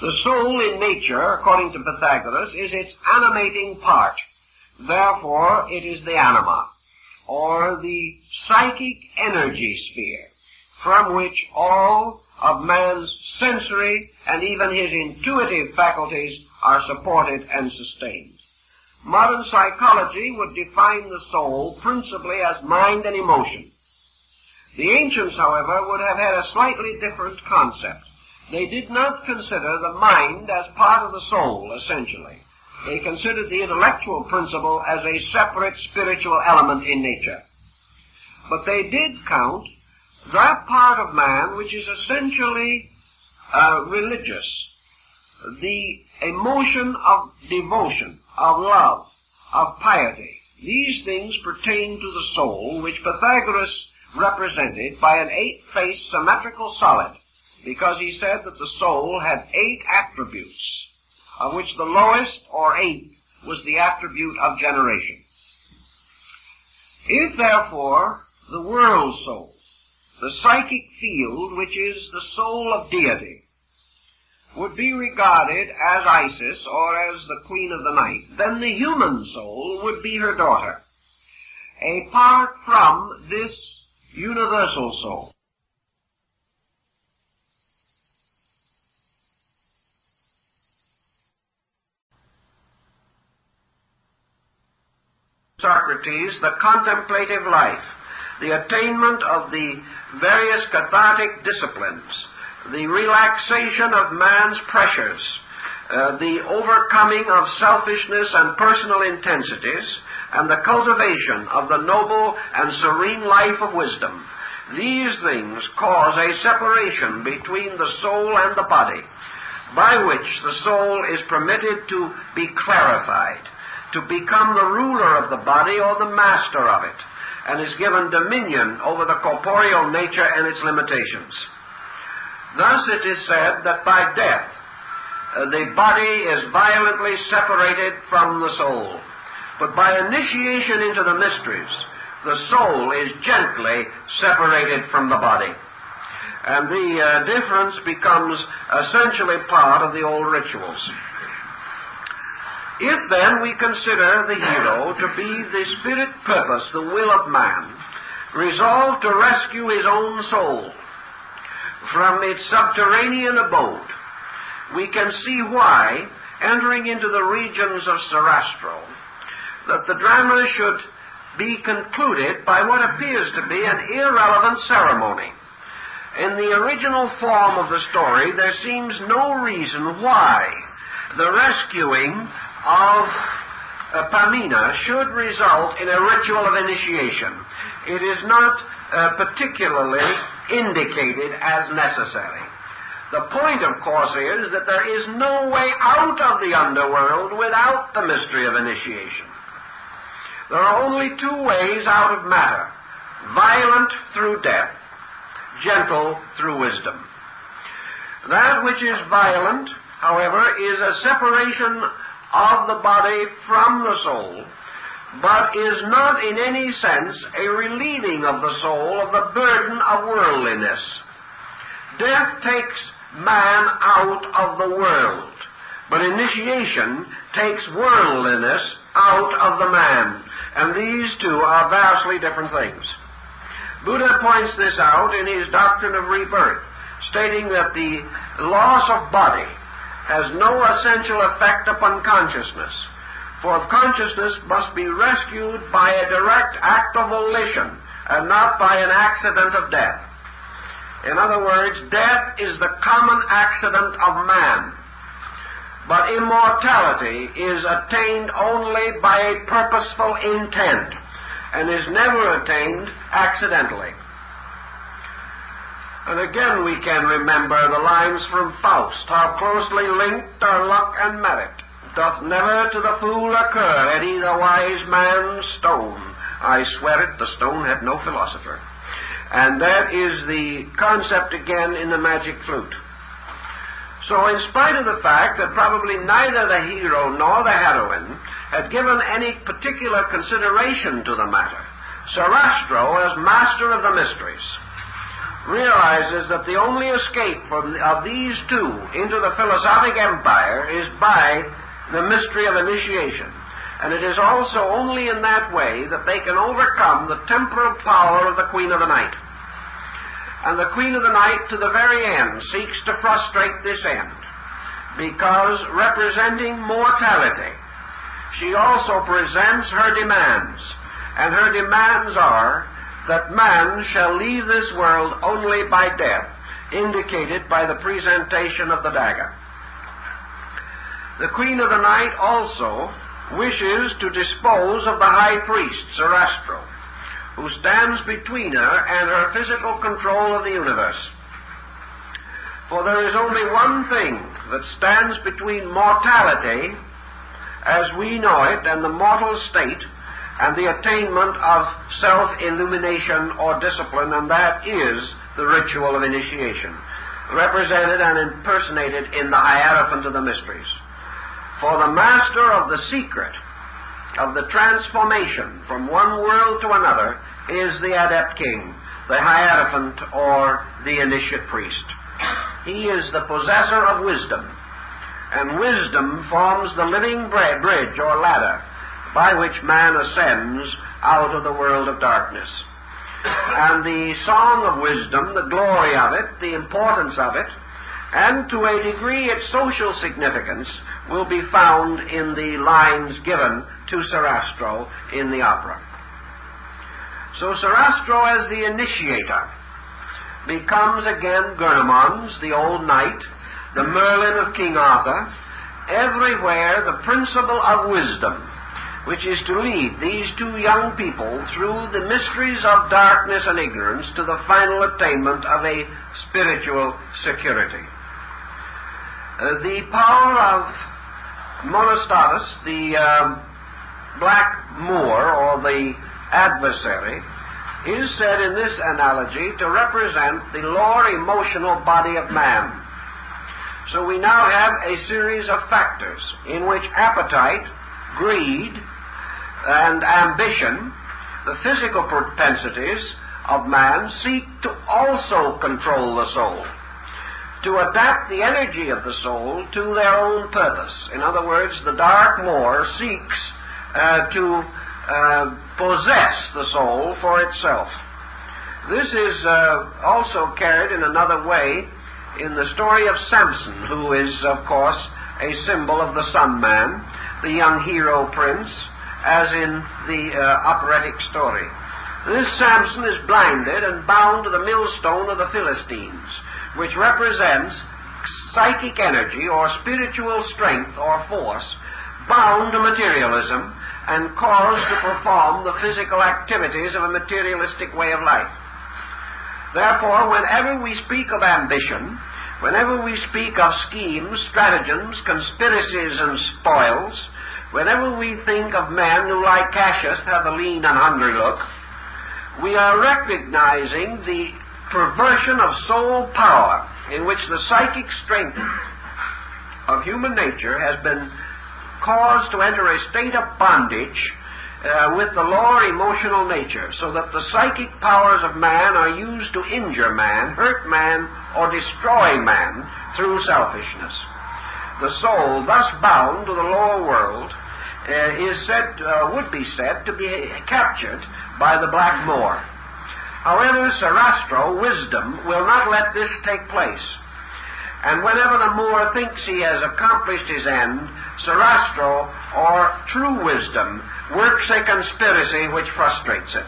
The soul in nature, according to Pythagoras, is its animating part. Therefore, it is the anima, or the psychic energy sphere, from which all of man's sensory and even his intuitive faculties are supported and sustained. Modern psychology would define the soul principally as mind and emotion. The ancients, however, would have had a slightly different concept. They did not consider the mind as part of the soul, essentially. They considered the intellectual principle as a separate spiritual element in nature. But they did count that part of man which is essentially uh, religious, the emotion of devotion, of love, of piety. These things pertain to the soul, which Pythagoras represented by an eight-faced symmetrical solid, because he said that the soul had eight attributes, of which the lowest, or eighth, was the attribute of generation. If, therefore, the world soul, the psychic field, which is the soul of deity, would be regarded as Isis or as the queen of the night, then the human soul would be her daughter, apart from this universal soul. Socrates, the contemplative life, the attainment of the various cathartic disciplines, the relaxation of man's pressures, uh, the overcoming of selfishness and personal intensities, and the cultivation of the noble and serene life of wisdom. These things cause a separation between the soul and the body, by which the soul is permitted to be clarified, to become the ruler of the body or the master of it, and is given dominion over the corporeal nature and its limitations. Thus it is said that by death uh, the body is violently separated from the soul. But by initiation into the mysteries, the soul is gently separated from the body. And the uh, difference becomes essentially part of the old rituals. If then we consider the hero to be the spirit purpose, the will of man, resolved to rescue his own soul from its subterranean abode, we can see why, entering into the regions of Sarastro, that the drama should be concluded by what appears to be an irrelevant ceremony. In the original form of the story, there seems no reason why the rescuing of uh, Pamina should result in a ritual of initiation. It is not uh, particularly indicated as necessary. The point, of course, is that there is no way out of the underworld without the mystery of initiation. There are only two ways out of matter violent through death, gentle through wisdom. That which is violent, however, is a separation of the body from the soul but is not in any sense a relieving of the soul of the burden of worldliness. Death takes man out of the world, but initiation takes worldliness out of the man, and these two are vastly different things. Buddha points this out in his doctrine of rebirth, stating that the loss of body has no essential effect upon consciousness for consciousness must be rescued by a direct act of volition and not by an accident of death. In other words, death is the common accident of man. But immortality is attained only by a purposeful intent and is never attained accidentally. And again we can remember the lines from Faust, how closely linked are luck and merit doth never to the fool occur at either wise man's stone. I swear it, the stone had no philosopher. And that is the concept again in the magic flute. So, in spite of the fact that probably neither the hero nor the heroine had given any particular consideration to the matter, Sarastro, as master of the mysteries, realizes that the only escape from the, of these two into the philosophic empire is by the mystery of initiation. And it is also only in that way that they can overcome the temporal power of the Queen of the Night. And the Queen of the Night, to the very end, seeks to frustrate this end, because representing mortality, she also presents her demands. And her demands are that man shall leave this world only by death, indicated by the presentation of the dagger. The Queen of the Night also wishes to dispose of the high priest, Sarastro who stands between her and her physical control of the universe. For there is only one thing that stands between mortality, as we know it, and the mortal state, and the attainment of self illumination or discipline, and that is the ritual of initiation, represented and impersonated in the Hierophant of the Mysteries. For the master of the secret of the transformation from one world to another is the adept king, the hierophant or the initiate priest. He is the possessor of wisdom, and wisdom forms the living bridge or ladder by which man ascends out of the world of darkness. And the song of wisdom, the glory of it, the importance of it, and to a degree its social significance will be found in the lines given to Sarastro in the opera. So Sarastro, as the initiator, becomes again Gurnemanz, the old knight, the Merlin of King Arthur, everywhere the principle of wisdom, which is to lead these two young people through the mysteries of darkness and ignorance to the final attainment of a spiritual security. Uh, the power of Monostatos, the uh, black Moor, or the adversary, is said in this analogy to represent the lower emotional body of man. So we now have a series of factors in which appetite, greed, and ambition, the physical propensities of man, seek to also control the soul to adapt the energy of the soul to their own purpose. In other words, the dark Moor seeks uh, to uh, possess the soul for itself. This is uh, also carried in another way in the story of Samson, who is, of course, a symbol of the Sun Man, the young hero prince, as in the uh, operatic story. This Samson is blinded and bound to the millstone of the Philistines which represents psychic energy or spiritual strength or force bound to materialism and caused to perform the physical activities of a materialistic way of life. Therefore, whenever we speak of ambition, whenever we speak of schemes, stratagems, conspiracies, and spoils, whenever we think of men who, like Cassius, have a lean and hungry look, we are recognizing the perversion of soul power in which the psychic strength of human nature has been caused to enter a state of bondage uh, with the lower emotional nature, so that the psychic powers of man are used to injure man, hurt man, or destroy man through selfishness. The soul, thus bound to the lower world, uh, is said, uh, would be said to be captured by the black Moor. However, Sarastro, wisdom, will not let this take place. And whenever the Moor thinks he has accomplished his end, Sarastro, or true wisdom, works a conspiracy which frustrates it.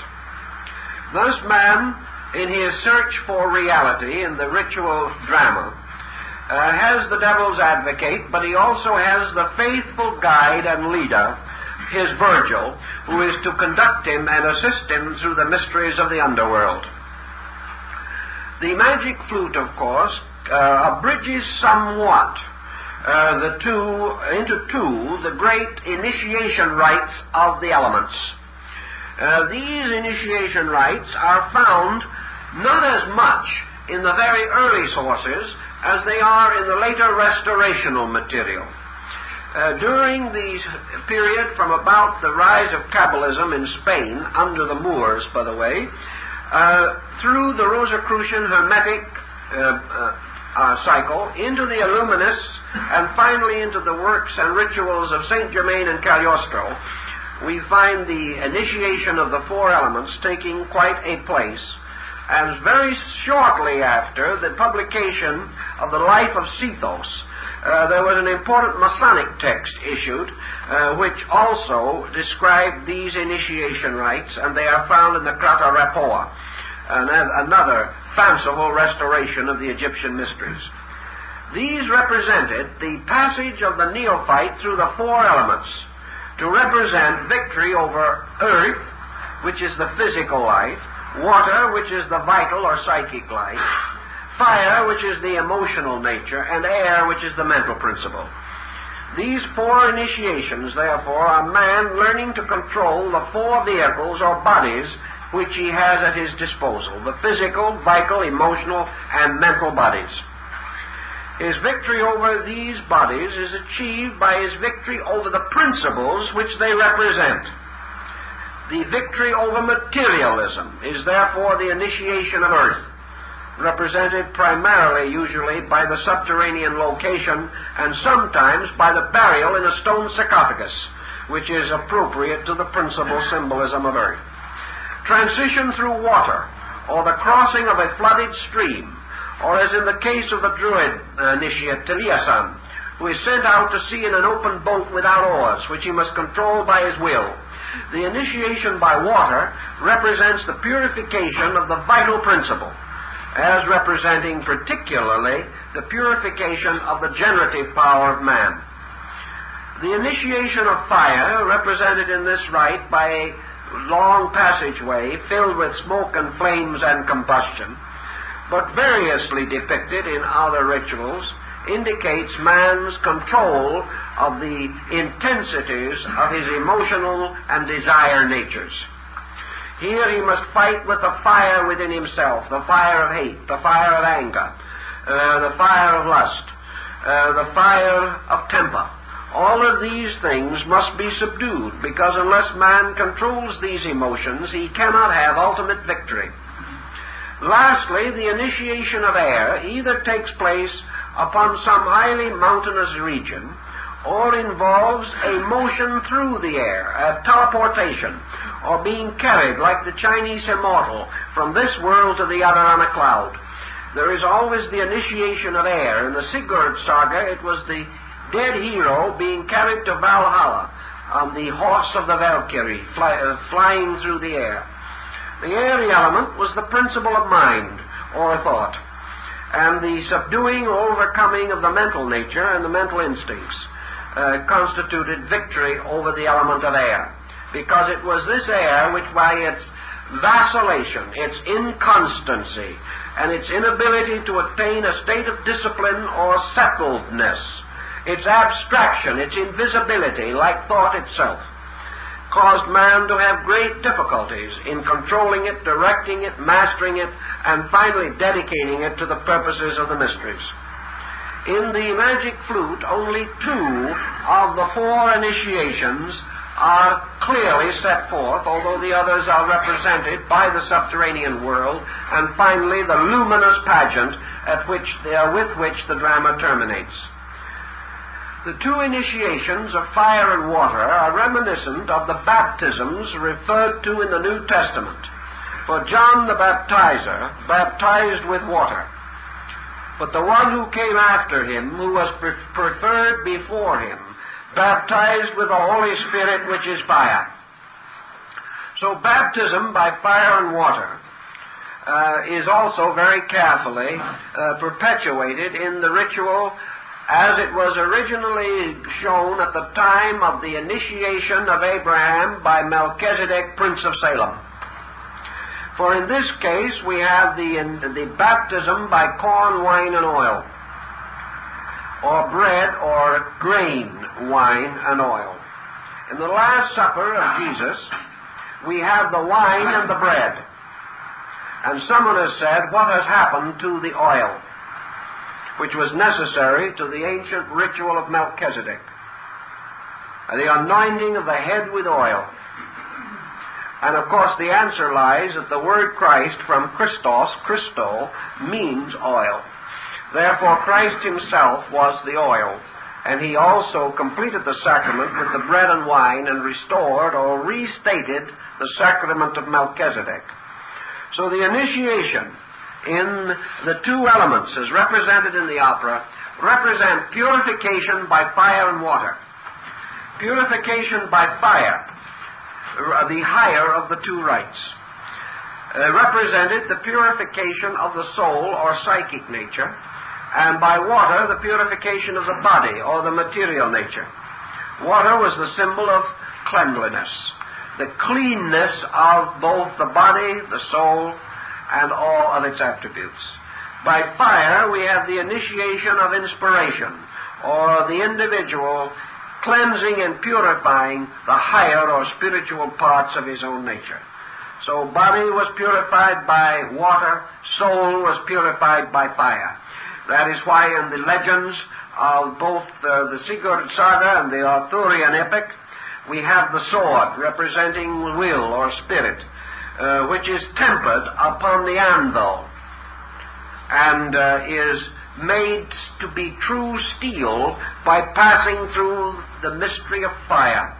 Thus, man, in his search for reality in the ritual drama, uh, has the devil's advocate, but he also has the faithful guide and leader his Virgil, who is to conduct him and assist him through the mysteries of the underworld. The magic flute, of course, uh, abridges somewhat uh, the two into two the great initiation rites of the elements. Uh, these initiation rites are found not as much in the very early sources, as they are in the later restorational material. Uh, during the period from about the rise of Kabbalism in Spain, under the Moors, by the way, uh, through the Rosicrucian Hermetic uh, uh, cycle, into the Illuminists, and finally into the works and rituals of Saint Germain and Cagliostro, we find the initiation of the four elements taking quite a place. And very shortly after the publication of the Life of Sethos, uh, there was an important Masonic text issued uh, which also described these initiation rites, and they are found in the Crata Repoa, another fanciful restoration of the Egyptian mysteries. These represented the passage of the neophyte through the four elements to represent victory over earth, which is the physical life, water, which is the vital or psychic life, fire, which is the emotional nature, and air, which is the mental principle. These four initiations, therefore, are man learning to control the four vehicles or bodies which he has at his disposal the physical, vital, emotional, and mental bodies. His victory over these bodies is achieved by his victory over the principles which they represent. The victory over materialism is therefore the initiation of earth, represented primarily, usually, by the subterranean location and sometimes by the burial in a stone sarcophagus, which is appropriate to the principal symbolism of earth. Transition through water, or the crossing of a flooded stream, or as in the case of the Druid uh, initiate Taliessin, who is sent out to sea in an open boat without oars, which he must control by his will the initiation by water represents the purification of the vital principle, as representing particularly the purification of the generative power of man. The initiation of fire, represented in this rite by a long passageway filled with smoke and flames and combustion, but variously depicted in other rituals, indicates man's control of the intensities of his emotional and desire natures. Here he must fight with the fire within himself, the fire of hate, the fire of anger, uh, the fire of lust, uh, the fire of temper. All of these things must be subdued because unless man controls these emotions, he cannot have ultimate victory. Lastly, the initiation of air either takes place upon some highly mountainous region or involves a motion through the air, a teleportation, or being carried like the Chinese immortal from this world to the other on a cloud. There is always the initiation of air. In the Sigurd saga, it was the dead hero being carried to Valhalla on the horse of the Valkyrie, fly, uh, flying through the air. The airy element was the principle of mind or thought and the subduing or overcoming of the mental nature and the mental instincts uh, constituted victory over the element of air. Because it was this air which, by its vacillation, its inconstancy, and its inability to attain a state of discipline or settledness, its abstraction, its invisibility, like thought itself, caused man to have great difficulties in controlling it, directing it, mastering it, and finally dedicating it to the purposes of the mysteries. In the magic flute, only two of the four initiations are clearly set forth, although the others are represented by the subterranean world, and finally the luminous pageant at which are with which the drama terminates. The two initiations of fire and water are reminiscent of the baptisms referred to in the New Testament. For John the Baptizer baptized with water. But the one who came after him, who was preferred before him, baptized with the Holy Spirit, which is fire. So baptism by fire and water uh, is also very carefully uh, perpetuated in the ritual as it was originally shown at the time of the initiation of Abraham by Melchizedek, Prince of Salem. For in this case, we have the, the baptism by corn, wine, and oil, or bread, or grain, wine, and oil. In the Last Supper of Jesus, we have the wine and the bread. And someone has said, What has happened to the oil? Which was necessary to the ancient ritual of Melchizedek. The anointing of the head with oil. And of course, the answer lies that the word Christ from Christos, Christo, means oil. Therefore, Christ himself was the oil. And he also completed the sacrament with the bread and wine and restored or restated the sacrament of Melchizedek. So the initiation in the two elements as represented in the opera represent purification by fire and water. Purification by fire the higher of the two rites. Uh, represented the purification of the soul or psychic nature, and by water the purification of the body or the material nature. Water was the symbol of cleanliness, the cleanness of both the body, the soul, and all of its attributes. By fire, we have the initiation of inspiration, or the individual cleansing and purifying the higher or spiritual parts of his own nature. So body was purified by water, soul was purified by fire. That is why in the legends of both uh, the Sigurd Saga and the Arthurian epic, we have the sword representing will or spirit, uh, which is tempered upon the anvil and uh, is made to be true steel by passing through the mystery of fire.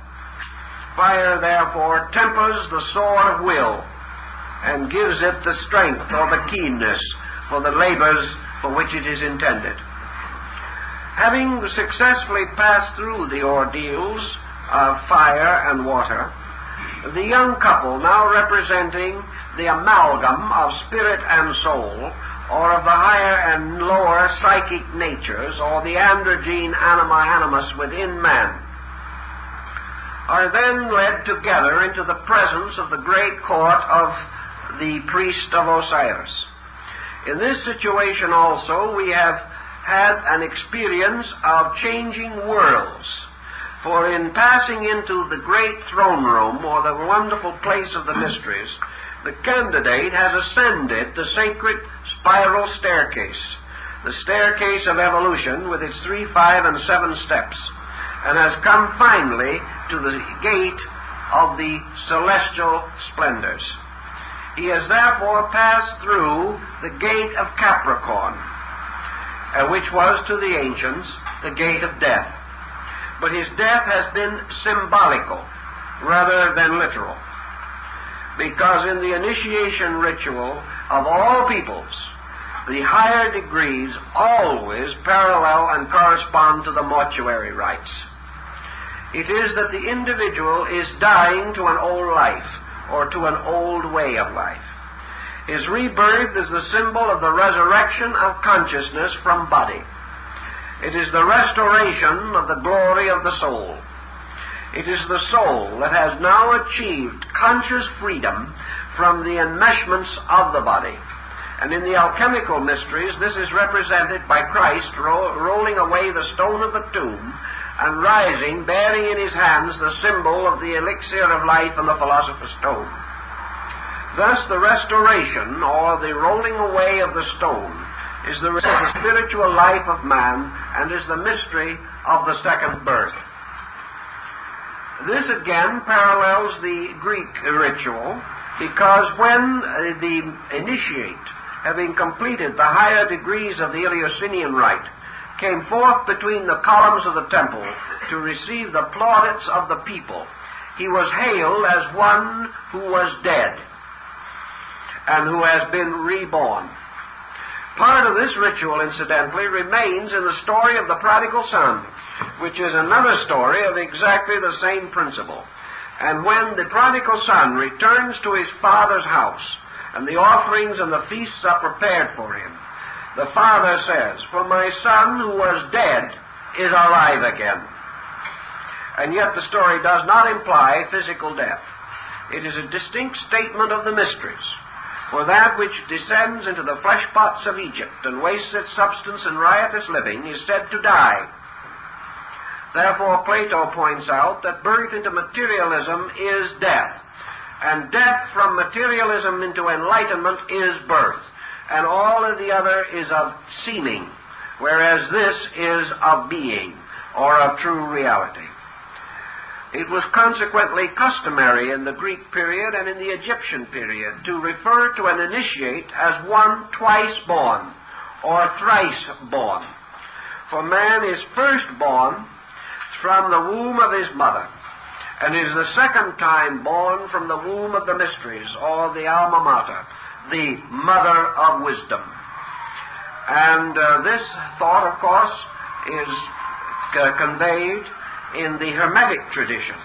Fire, therefore, tempers the sword of will and gives it the strength or the keenness for the labors for which it is intended. Having successfully passed through the ordeals of fire and water, the young couple, now representing the amalgam of spirit and soul, or of the higher and lower psychic natures, or the androgyne anima animus within man, are then led together into the presence of the great court of the priest of Osiris. In this situation also, we have had an experience of changing worlds. For in passing into the great throne room, or the wonderful place of the mysteries, the candidate has ascended the sacred spiral staircase, the staircase of evolution with its three, five, and seven steps, and has come finally to the gate of the celestial splendors. He has therefore passed through the gate of Capricorn, uh, which was to the ancients the gate of death. But his death has been symbolical rather than literal because in the initiation ritual of all peoples, the higher degrees always parallel and correspond to the mortuary rites. It is that the individual is dying to an old life or to an old way of life. His rebirth is the symbol of the resurrection of consciousness from body. It is the restoration of the glory of the soul. It is the soul that has now achieved conscious freedom from the enmeshments of the body. And in the alchemical mysteries, this is represented by Christ ro- rolling away the stone of the tomb and rising, bearing in his hands the symbol of the elixir of life and the philosopher's stone. Thus, the restoration, or the rolling away of the stone, is the, the spiritual life of man and is the mystery of the second birth. This again parallels the Greek ritual because when uh, the initiate, having completed the higher degrees of the Eleusinian rite, came forth between the columns of the temple to receive the plaudits of the people, he was hailed as one who was dead and who has been reborn. Part of this ritual, incidentally, remains in the story of the prodigal son which is another story of exactly the same principle. And when the prodigal son returns to his father's house, and the offerings and the feasts are prepared for him, the father says, For my son who was dead is alive again. And yet the story does not imply physical death. It is a distinct statement of the mysteries. For that which descends into the flesh pots of Egypt and wastes its substance in riotous living is said to die Therefore, Plato points out that birth into materialism is death, and death from materialism into enlightenment is birth, and all of the other is of seeming, whereas this is of being or of true reality. It was consequently customary in the Greek period and in the Egyptian period to refer to an initiate as one twice born or thrice born. For man is first born from the womb of his mother, and is the second time born from the womb of the mysteries, or the alma mater, the mother of wisdom. And uh, this thought, of course, is uh, conveyed in the Hermetic tradition,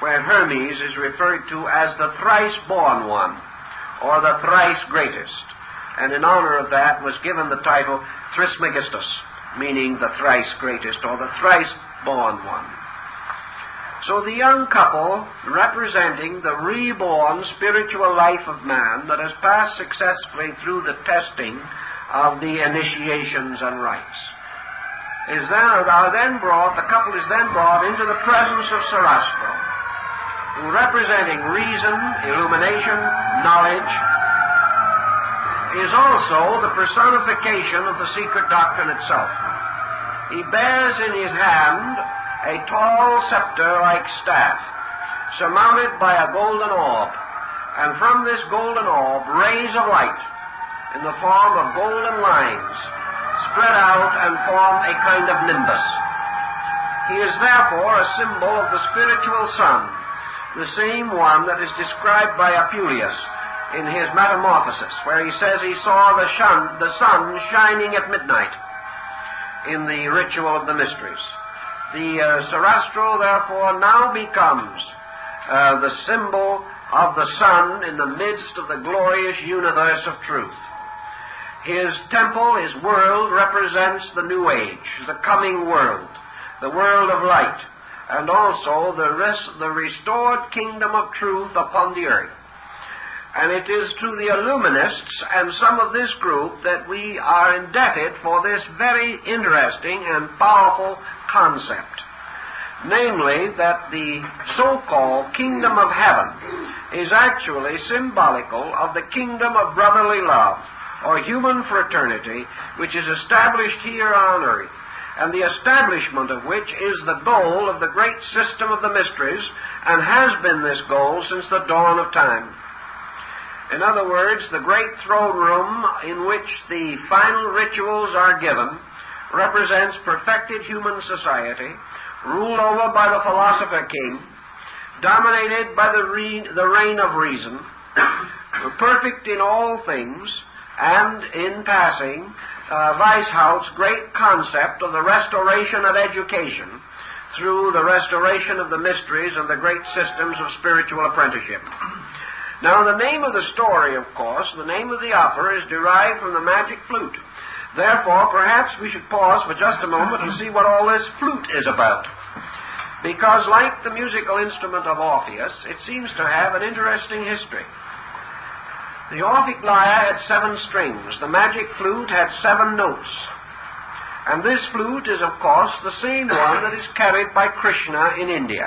where Hermes is referred to as the thrice born one, or the thrice greatest. And in honor of that was given the title Trismegistus, meaning the thrice greatest, or the thrice born one. So the young couple, representing the reborn spiritual life of man that has passed successfully through the testing of the initiations and rites, is then, are then brought, the couple is then brought into the presence of Sarastro, who representing reason, illumination, knowledge, is also the personification of the secret doctrine itself. He bears in his hand a tall scepter-like staff, surmounted by a golden orb, and from this golden orb rays of light in the form of golden lines spread out and form a kind of nimbus. He is therefore a symbol of the spiritual sun, the same one that is described by Apuleius in his Metamorphosis, where he says he saw the, shun, the sun shining at midnight in the ritual of the mysteries. The uh, Sarastro, therefore, now becomes uh, the symbol of the sun in the midst of the glorious universe of truth. His temple, his world, represents the new age, the coming world, the world of light, and also the, res- the restored kingdom of truth upon the earth. And it is to the Illuminists and some of this group that we are indebted for this very interesting and powerful concept. Namely, that the so-called kingdom of heaven is actually symbolical of the kingdom of brotherly love or human fraternity, which is established here on earth, and the establishment of which is the goal of the great system of the mysteries, and has been this goal since the dawn of time. In other words, the great throne room in which the final rituals are given represents perfected human society, ruled over by the philosopher king, dominated by the, re- the reign of reason, perfect in all things, and in passing, uh, Weishaupt's great concept of the restoration of education through the restoration of the mysteries and the great systems of spiritual apprenticeship. Now, the name of the story, of course, the name of the opera is derived from the magic flute. Therefore, perhaps we should pause for just a moment and see what all this flute is about. Because, like the musical instrument of Orpheus, it seems to have an interesting history. The Orphic lyre had seven strings. The magic flute had seven notes. And this flute is, of course, the same one that is carried by Krishna in India,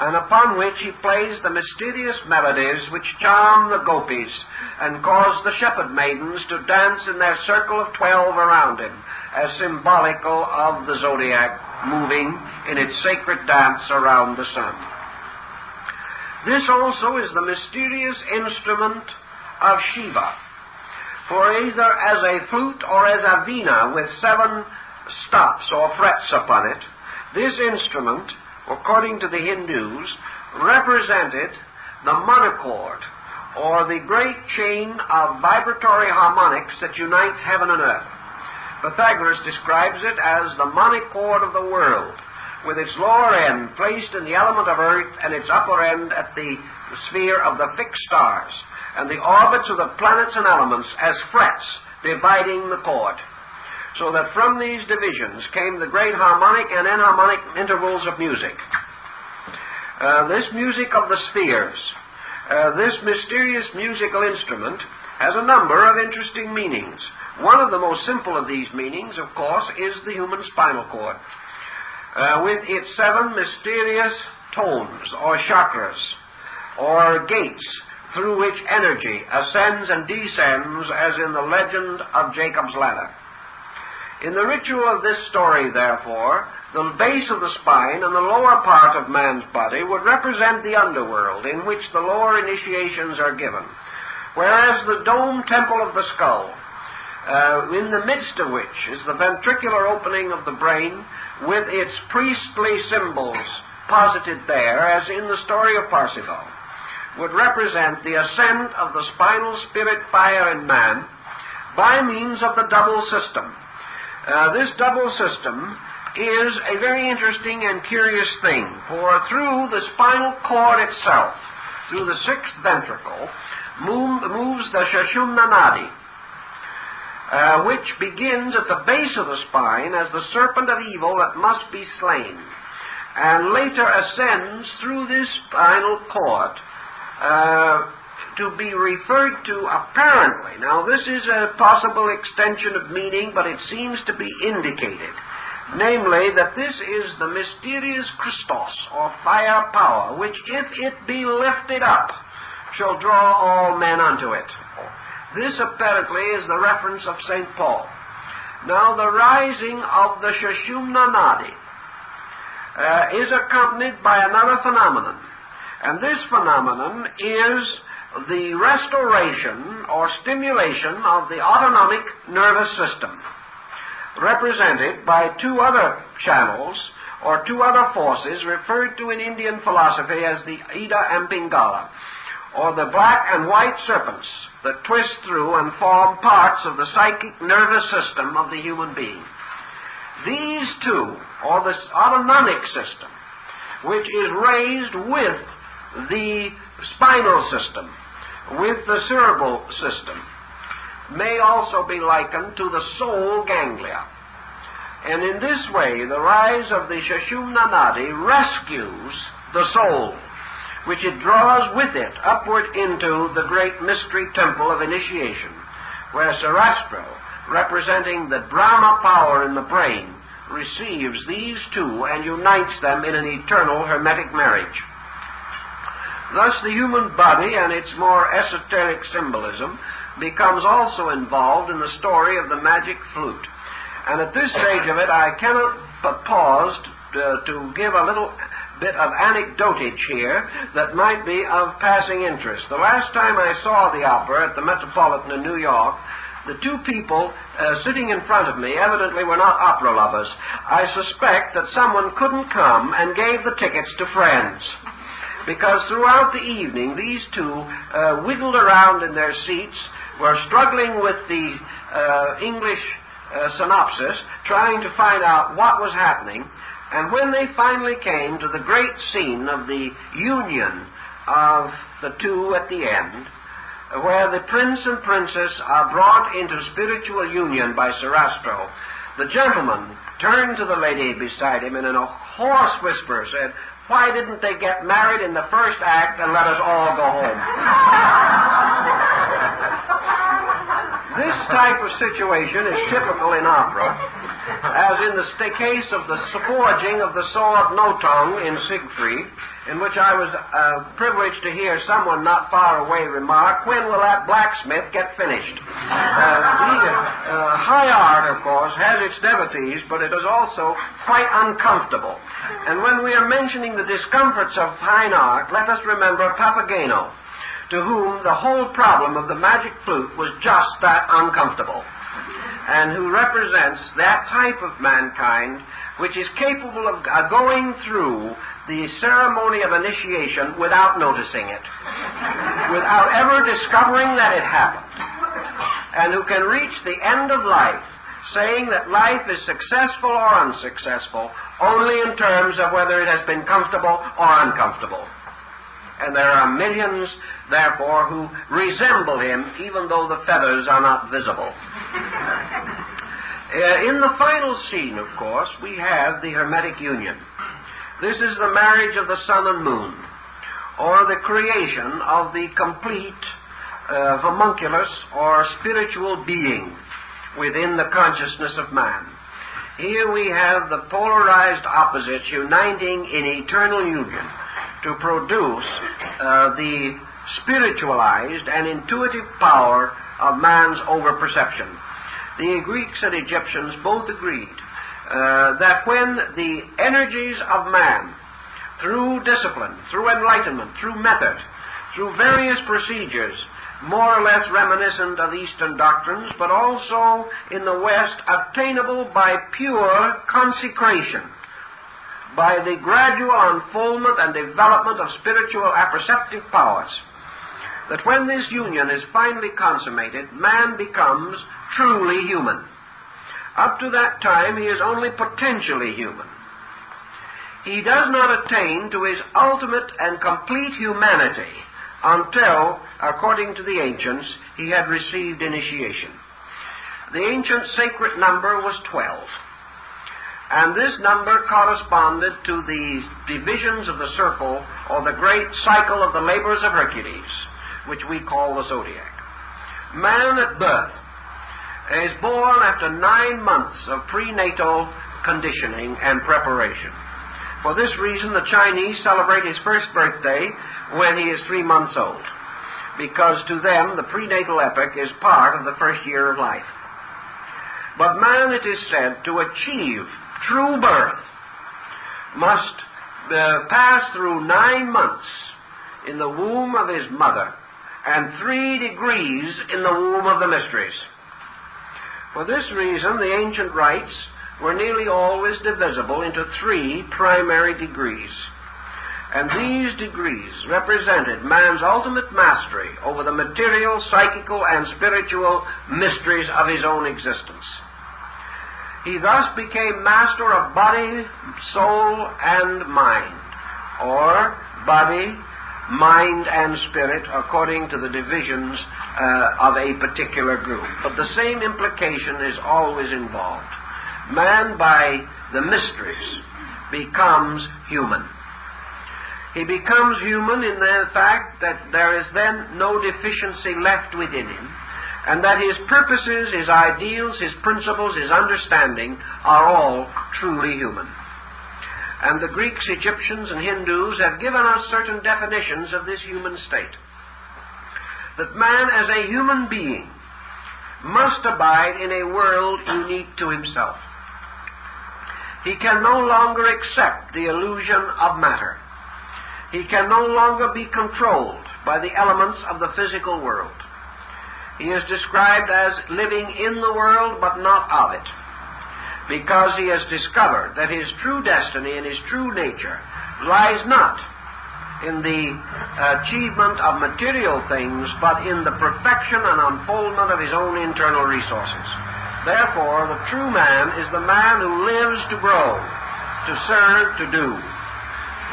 and upon which he plays the mysterious melodies which charm the gopis and cause the shepherd maidens to dance in their circle of twelve around him, as symbolical of the zodiac moving in its sacred dance around the sun. This also is the mysterious instrument of Shiva. For either as a flute or as a veena with seven stops or frets upon it, this instrument, according to the Hindus, represented the monochord, or the great chain of vibratory harmonics that unites heaven and earth. Pythagoras describes it as the monochord of the world, with its lower end placed in the element of earth and its upper end at the sphere of the fixed stars and the orbits of the planets and elements as frets dividing the chord. So that from these divisions came the great harmonic and enharmonic intervals of music. Uh, this music of the spheres, uh, this mysterious musical instrument, has a number of interesting meanings. One of the most simple of these meanings, of course, is the human spinal cord, uh, with its seven mysterious tones, or chakras, or gates, through which energy ascends and descends as in the legend of Jacob's ladder. In the ritual of this story, therefore, the base of the spine and the lower part of man's body would represent the underworld in which the lower initiations are given, whereas the dome temple of the skull, uh, in the midst of which is the ventricular opening of the brain with its priestly symbols posited there, as in the story of Parsifal, would represent the ascent of the spinal spirit fire in man by means of the double system. Uh, this double system is a very interesting and curious thing, for through the spinal cord itself, through the sixth ventricle, move, moves the Sushumna Nadi, uh, which begins at the base of the spine as the serpent of evil that must be slain, and later ascends through this spinal cord uh, to be referred to apparently. Now, this is a possible extension of meaning, but it seems to be indicated. Namely, that this is the mysterious Christos, or fire power, which, if it be lifted up, shall draw all men unto it. This apparently is the reference of St. Paul. Now, the rising of the Sushumna Nadi uh, is accompanied by another phenomenon. And this phenomenon is the restoration or stimulation of the autonomic nervous system, represented by two other channels or two other forces referred to in Indian philosophy as the Ida and Pingala, or the black and white serpents that twist through and form parts of the psychic nervous system of the human being. These two, or the autonomic system, which is raised with the spinal system, with the cerebral system, may also be likened to the soul ganglia. And in this way, the rise of the Sushumna Nadi rescues the soul, which it draws with it upward into the great mystery temple of initiation, where Sarastro, representing the Brahma power in the brain, receives these two and unites them in an eternal hermetic marriage. Thus, the human body and its more esoteric symbolism becomes also involved in the story of the magic flute. And at this stage of it, I cannot but pause to, to give a little bit of anecdotage here that might be of passing interest. The last time I saw the opera at the Metropolitan in New York, the two people uh, sitting in front of me evidently were not opera lovers. I suspect that someone couldn't come and gave the tickets to friends because throughout the evening these two uh, wiggled around in their seats, were struggling with the uh, English uh, synopsis, trying to find out what was happening. And when they finally came to the great scene of the union of the two at the end, where the prince and princess are brought into spiritual union by Sarastro, the gentleman turned to the lady beside him and in a hoarse whisper said, why didn't they get married in the first act and let us all go home? this type of situation is typical in opera, as in the case of the forging of the sword Nothung in Siegfried, in which I was uh, privileged to hear someone not far away remark, when will that blacksmith get finished? Uh, the uh, high art, of course, has its devotees, but it is also quite uncomfortable. And when we are mentioning the discomforts of fine art, let us remember Papageno, to whom the whole problem of the magic flute was just that uncomfortable, and who represents that type of mankind which is capable of uh, going through the ceremony of initiation without noticing it, without ever discovering that it happened, and who can reach the end of life saying that life is successful or unsuccessful only in terms of whether it has been comfortable or uncomfortable. And there are millions, therefore, who resemble him even though the feathers are not visible. Uh, in the final scene, of course, we have the Hermetic Union. This is the marriage of the sun and moon, or the creation of the complete uh, homunculus or spiritual being within the consciousness of man. Here we have the polarized opposites uniting in eternal union to produce uh, the spiritualized and intuitive power of man's overperception. the Greeks and Egyptians both agreed uh, that when the energies of man, through discipline, through enlightenment, through method, through various procedures, more or less reminiscent of Eastern doctrines, but also in the West obtainable by pure consecration, by the gradual unfoldment and development of spiritual apperceptive powers. That when this union is finally consummated, man becomes truly human. Up to that time, he is only potentially human. He does not attain to his ultimate and complete humanity until, according to the ancients, he had received initiation. The ancient sacred number was 12. And this number corresponded to the divisions of the circle or the great cycle of the labors of Hercules, which we call the zodiac. Man at birth is born after nine months of prenatal conditioning and preparation. For this reason, the Chinese celebrate his first birthday when he is three months old, because to them the prenatal epoch is part of the first year of life. But man, it is said, to achieve true birth must uh, pass through nine months in the womb of his mother and three degrees in the womb of the mysteries. For this reason, the ancient rites were nearly always divisible into three primary degrees. And these degrees represented man's ultimate mastery over the material, psychical, and spiritual mysteries of his own existence. He thus became master of body, soul, and mind, or body, mind, and spirit, according to the divisions uh, of a particular group. But the same implication is always involved. Man, by the mysteries, becomes human. He becomes human in the fact that there is then no deficiency left within him and that his purposes, his ideals, his principles, his understanding are all truly human. And the Greeks, Egyptians, and Hindus have given us certain definitions of this human state. That man, as a human being, must abide in a world unique to himself. He can no longer accept the illusion of matter. He can no longer be controlled by the elements of the physical world. He is described as living in the world but not of it, because he has discovered that his true destiny and his true nature lies not in the achievement of material things, but in the perfection and unfoldment of his own internal resources. Therefore, the true man is the man who lives to grow, to serve, to do,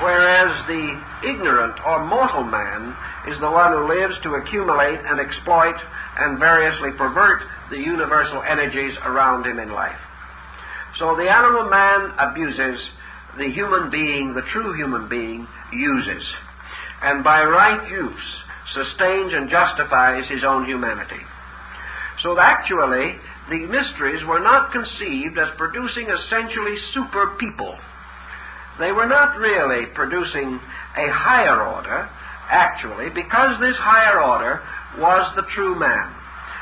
whereas the ignorant or mortal man is the one who lives to accumulate and exploit and variously pervert the universal energies around him in life. So the animal man abuses, the human being, the true human being, uses. And by right use, sustains and justifies his own humanity. So actually, the mysteries were not conceived as producing essentially super people. They were not really producing a higher order, actually, because this higher order was the true man.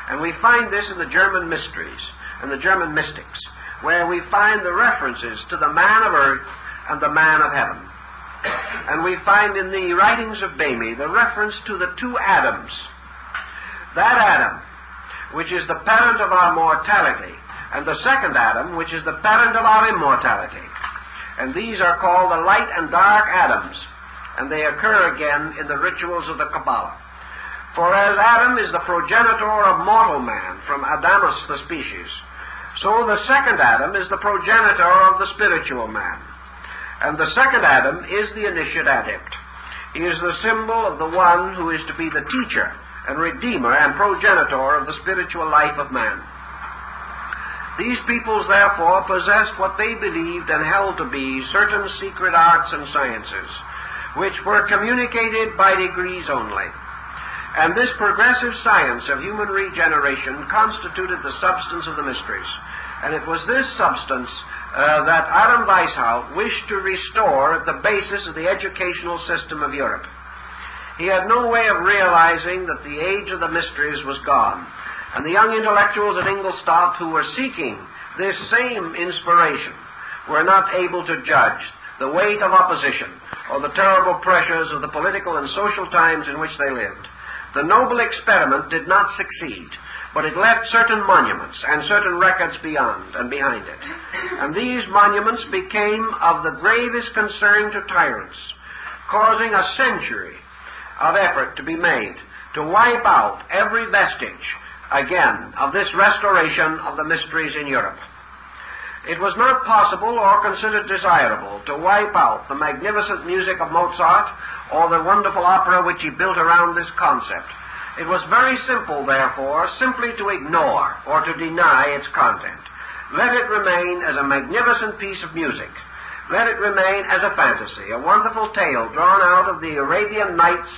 And we find this in the German mysteries and the German mystics, where we find the references to the man of earth and the man of heaven. And we find in the writings of Boehme the reference to the two Adams. That Adam, which is the parent of our mortality, and the second Adam, which is the parent of our immortality. And these are called the light and dark Adams, and they occur again in the rituals of the Kabbalah. For as Adam is the progenitor of mortal man from Adamus the species, so the second Adam is the progenitor of the spiritual man. And the second Adam is the initiate adept. He is the symbol of the one who is to be the teacher and redeemer and progenitor of the spiritual life of man. These peoples, therefore, possessed what they believed and held to be certain secret arts and sciences, which were communicated by degrees only. And this progressive science of human regeneration constituted the substance of the mysteries. And it was this substance uh, that Adam Weishaupt wished to restore at the basis of the educational system of Europe. He had no way of realizing that the age of the mysteries was gone. And the young intellectuals at Ingolstadt who were seeking this same inspiration were not able to judge the weight of opposition or the terrible pressures of the political and social times in which they lived. The noble experiment did not succeed, but it left certain monuments and certain records beyond and behind it. And these monuments became of the gravest concern to tyrants, causing a century of effort to be made to wipe out every vestige, again, of this restoration of the mysteries in Europe. It was not possible or considered desirable to wipe out the magnificent music of Mozart or the wonderful opera which he built around this concept. It was very simple, therefore, simply to ignore or to deny its content. Let it remain as a magnificent piece of music. Let it remain as a fantasy, a wonderful tale drawn out of the Arabian Nights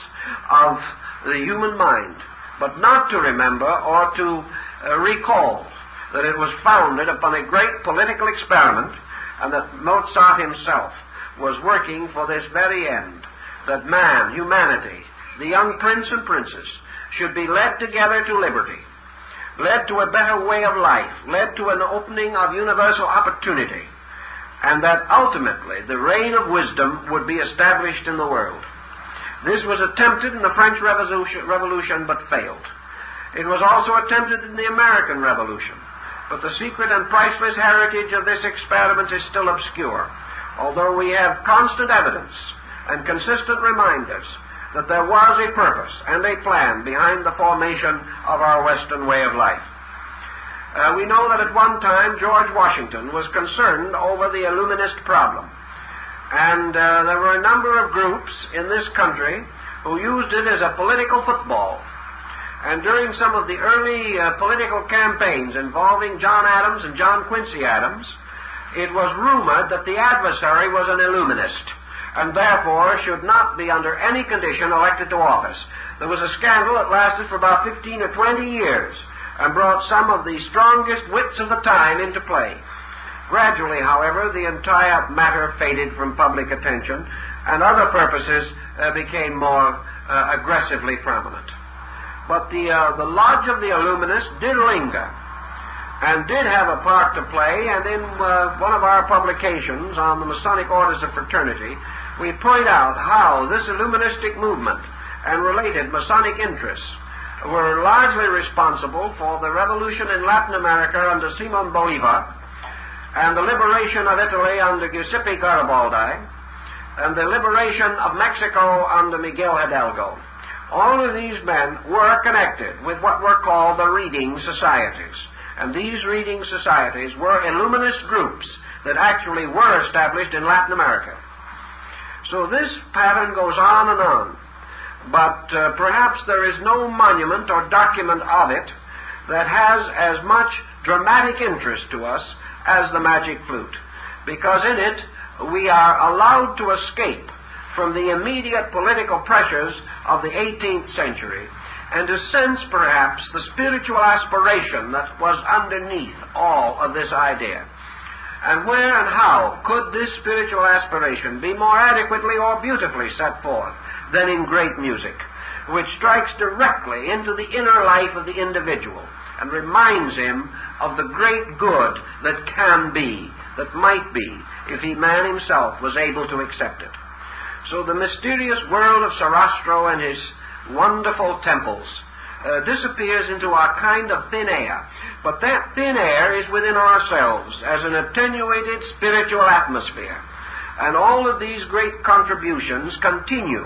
of the human mind, but not to remember or to uh, recall that it was founded upon a great political experiment and that Mozart himself was working for this very end that man, humanity, the young prince and princess, should be led together to liberty, led to a better way of life, led to an opening of universal opportunity, and that ultimately the reign of wisdom would be established in the world. This was attempted in the French Revolution, Revolution but failed. It was also attempted in the American Revolution, but the secret and priceless heritage of this experiment is still obscure, although we have constant evidence and consistent reminders that there was a purpose and a plan behind the formation of our Western way of life. Uh, we know that at one time George Washington was concerned over the Illuminist problem. And uh, there were a number of groups in this country who used it as a political football. And during some of the early uh, political campaigns involving John Adams and John Quincy Adams, it was rumored that the adversary was an Illuminist and therefore should not be under any condition elected to office. There was a scandal that lasted for about 15 or 20 years and brought some of the strongest wits of the time into play. Gradually, however, the entire matter faded from public attention, and other purposes uh, became more uh, aggressively prominent. But the, uh, the Lodge of the Illuminists did linger and did have a part to play, and in uh, one of our publications on the Masonic Orders of Fraternity, we point out how this Illuministic movement and related Masonic interests were largely responsible for the revolution in Latin America under Simon Bolivar and the liberation of Italy under Giuseppe Garibaldi, and the liberation of Mexico under Miguel Hidalgo. All of these men were connected with what were called the reading societies. And these reading societies were Illuminist groups that actually were established in Latin America. So this pattern goes on and on. But uh, perhaps there is no monument or document of it that has as much dramatic interest to us as the magic flute, because in it we are allowed to escape from the immediate political pressures of the 18th century and to sense perhaps the spiritual aspiration that was underneath all of this idea. And where and how could this spiritual aspiration be more adequately or beautifully set forth than in great music, which strikes directly into the inner life of the individual and reminds him of the great good that can be, that might be, if he man himself was able to accept it. So the mysterious world of Sarastro and his wonderful temples uh, disappears into a kind of thin air. But that thin air is within ourselves as an attenuated spiritual atmosphere. And all of these great contributions continue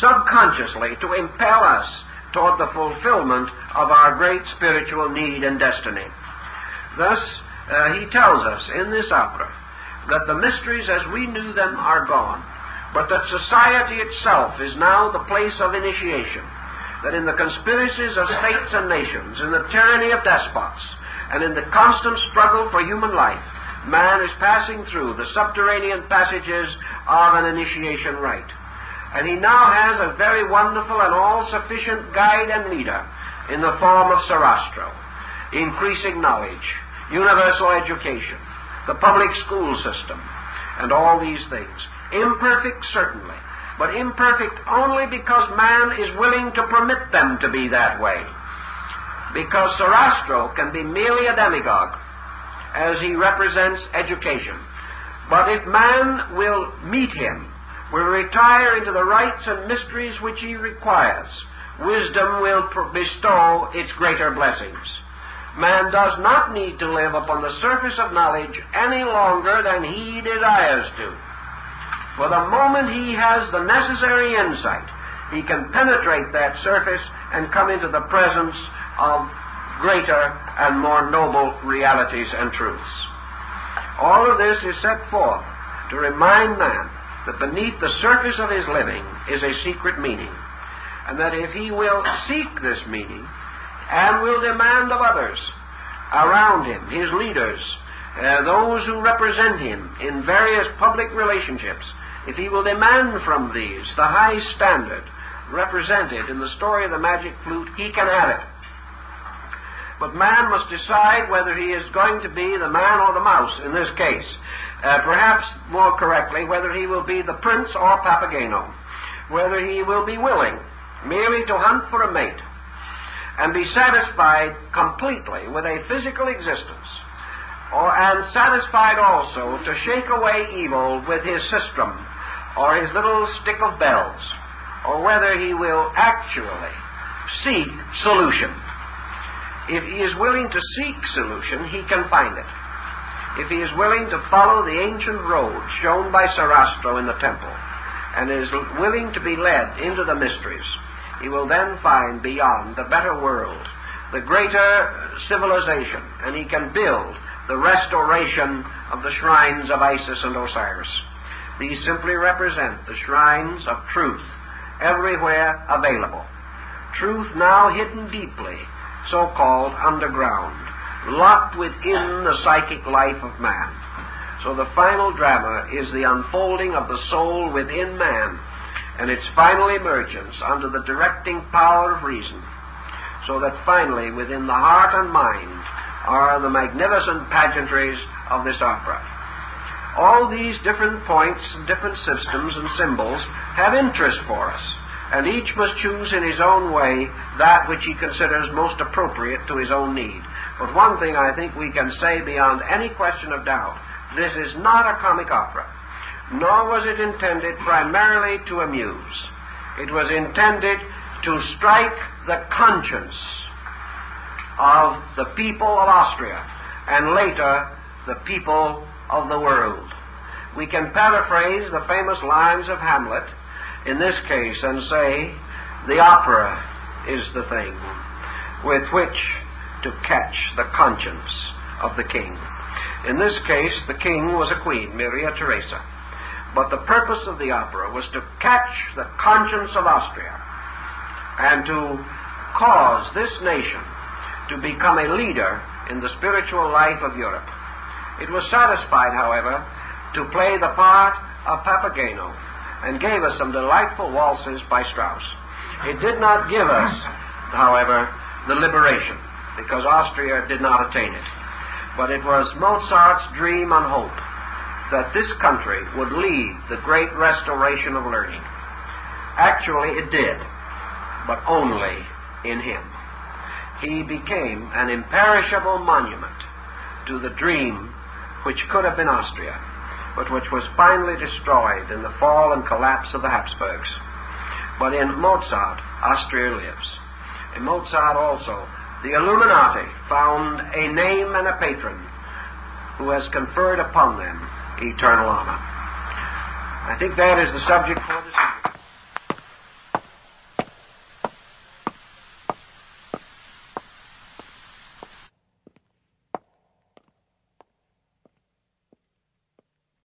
subconsciously to impel us toward the fulfillment of our great spiritual need and destiny. Thus, uh, he tells us in this opera that the mysteries as we knew them are gone, but that society itself is now the place of initiation. That in the conspiracies of states and nations, in the tyranny of despots, and in the constant struggle for human life, man is passing through the subterranean passages of an initiation rite. And he now has a very wonderful and all sufficient guide and leader in the form of Sarastro, increasing knowledge, universal education, the public school system, and all these things. Imperfect, certainly, but imperfect only because man is willing to permit them to be that way. because Sarastro can be merely a demagogue, as he represents education. But if man will meet him, will retire into the rites and mysteries which he requires, wisdom will bestow its greater blessings. Man does not need to live upon the surface of knowledge any longer than he desires to. For the moment he has the necessary insight, he can penetrate that surface and come into the presence of greater and more noble realities and truths. All of this is set forth to remind man that beneath the surface of his living is a secret meaning, and that if he will seek this meaning and will demand of others around him, his leaders, uh, those who represent him in various public relationships, if he will demand from these the high standard represented in the story of the magic flute, he can have it. But man must decide whether he is going to be the man or the mouse in this case. Uh, perhaps more correctly, whether he will be the prince or Papageno. Whether he will be willing merely to hunt for a mate and be satisfied completely with a physical existence, or and satisfied also to shake away evil with his sistrum or his little stick of bells or whether he will actually seek solution. If he is willing to seek solution, he can find it. If he is willing to follow the ancient road shown by Sarastro in the temple, and is willing to be led into the mysteries, he will then find beyond the better world, the greater civilization, and he can build the restoration of the shrines of Isis and Osiris. These simply represent the shrines of truth everywhere available. Truth now hidden deeply, so called underground, locked within the psychic life of man. So the final drama is the unfolding of the soul within man and its final emergence under the directing power of reason. So that finally, within the heart and mind, are the magnificent pageantries of this opera. All these different points and different systems and symbols have interest for us, and each must choose in his own way that which he considers most appropriate to his own need. But one thing I think we can say beyond any question of doubt this is not a comic opera, nor was it intended primarily to amuse. It was intended to strike the conscience of the people of Austria and later the people of the world. We can paraphrase the famous lines of Hamlet in this case and say, the opera is the thing with which to catch the conscience of the king. In this case, the king was a queen, Maria Theresa. But the purpose of the opera was to catch the conscience of Austria and to cause this nation to become a leader in the spiritual life of Europe. It was satisfied, however, to play the part of Papageno and gave us some delightful waltzes by Strauss. It did not give us, however, the liberation because Austria did not attain it. But it was Mozart's dream and hope that this country would lead the great restoration of learning. Actually, it did, but only in him. He became an imperishable monument to the dream which could have been Austria but which was finally destroyed in the fall and collapse of the Habsburgs. But in Mozart, Austria lives. In Mozart also, the Illuminati found a name and a patron who has conferred upon them eternal honor. I think that is the subject for this evening.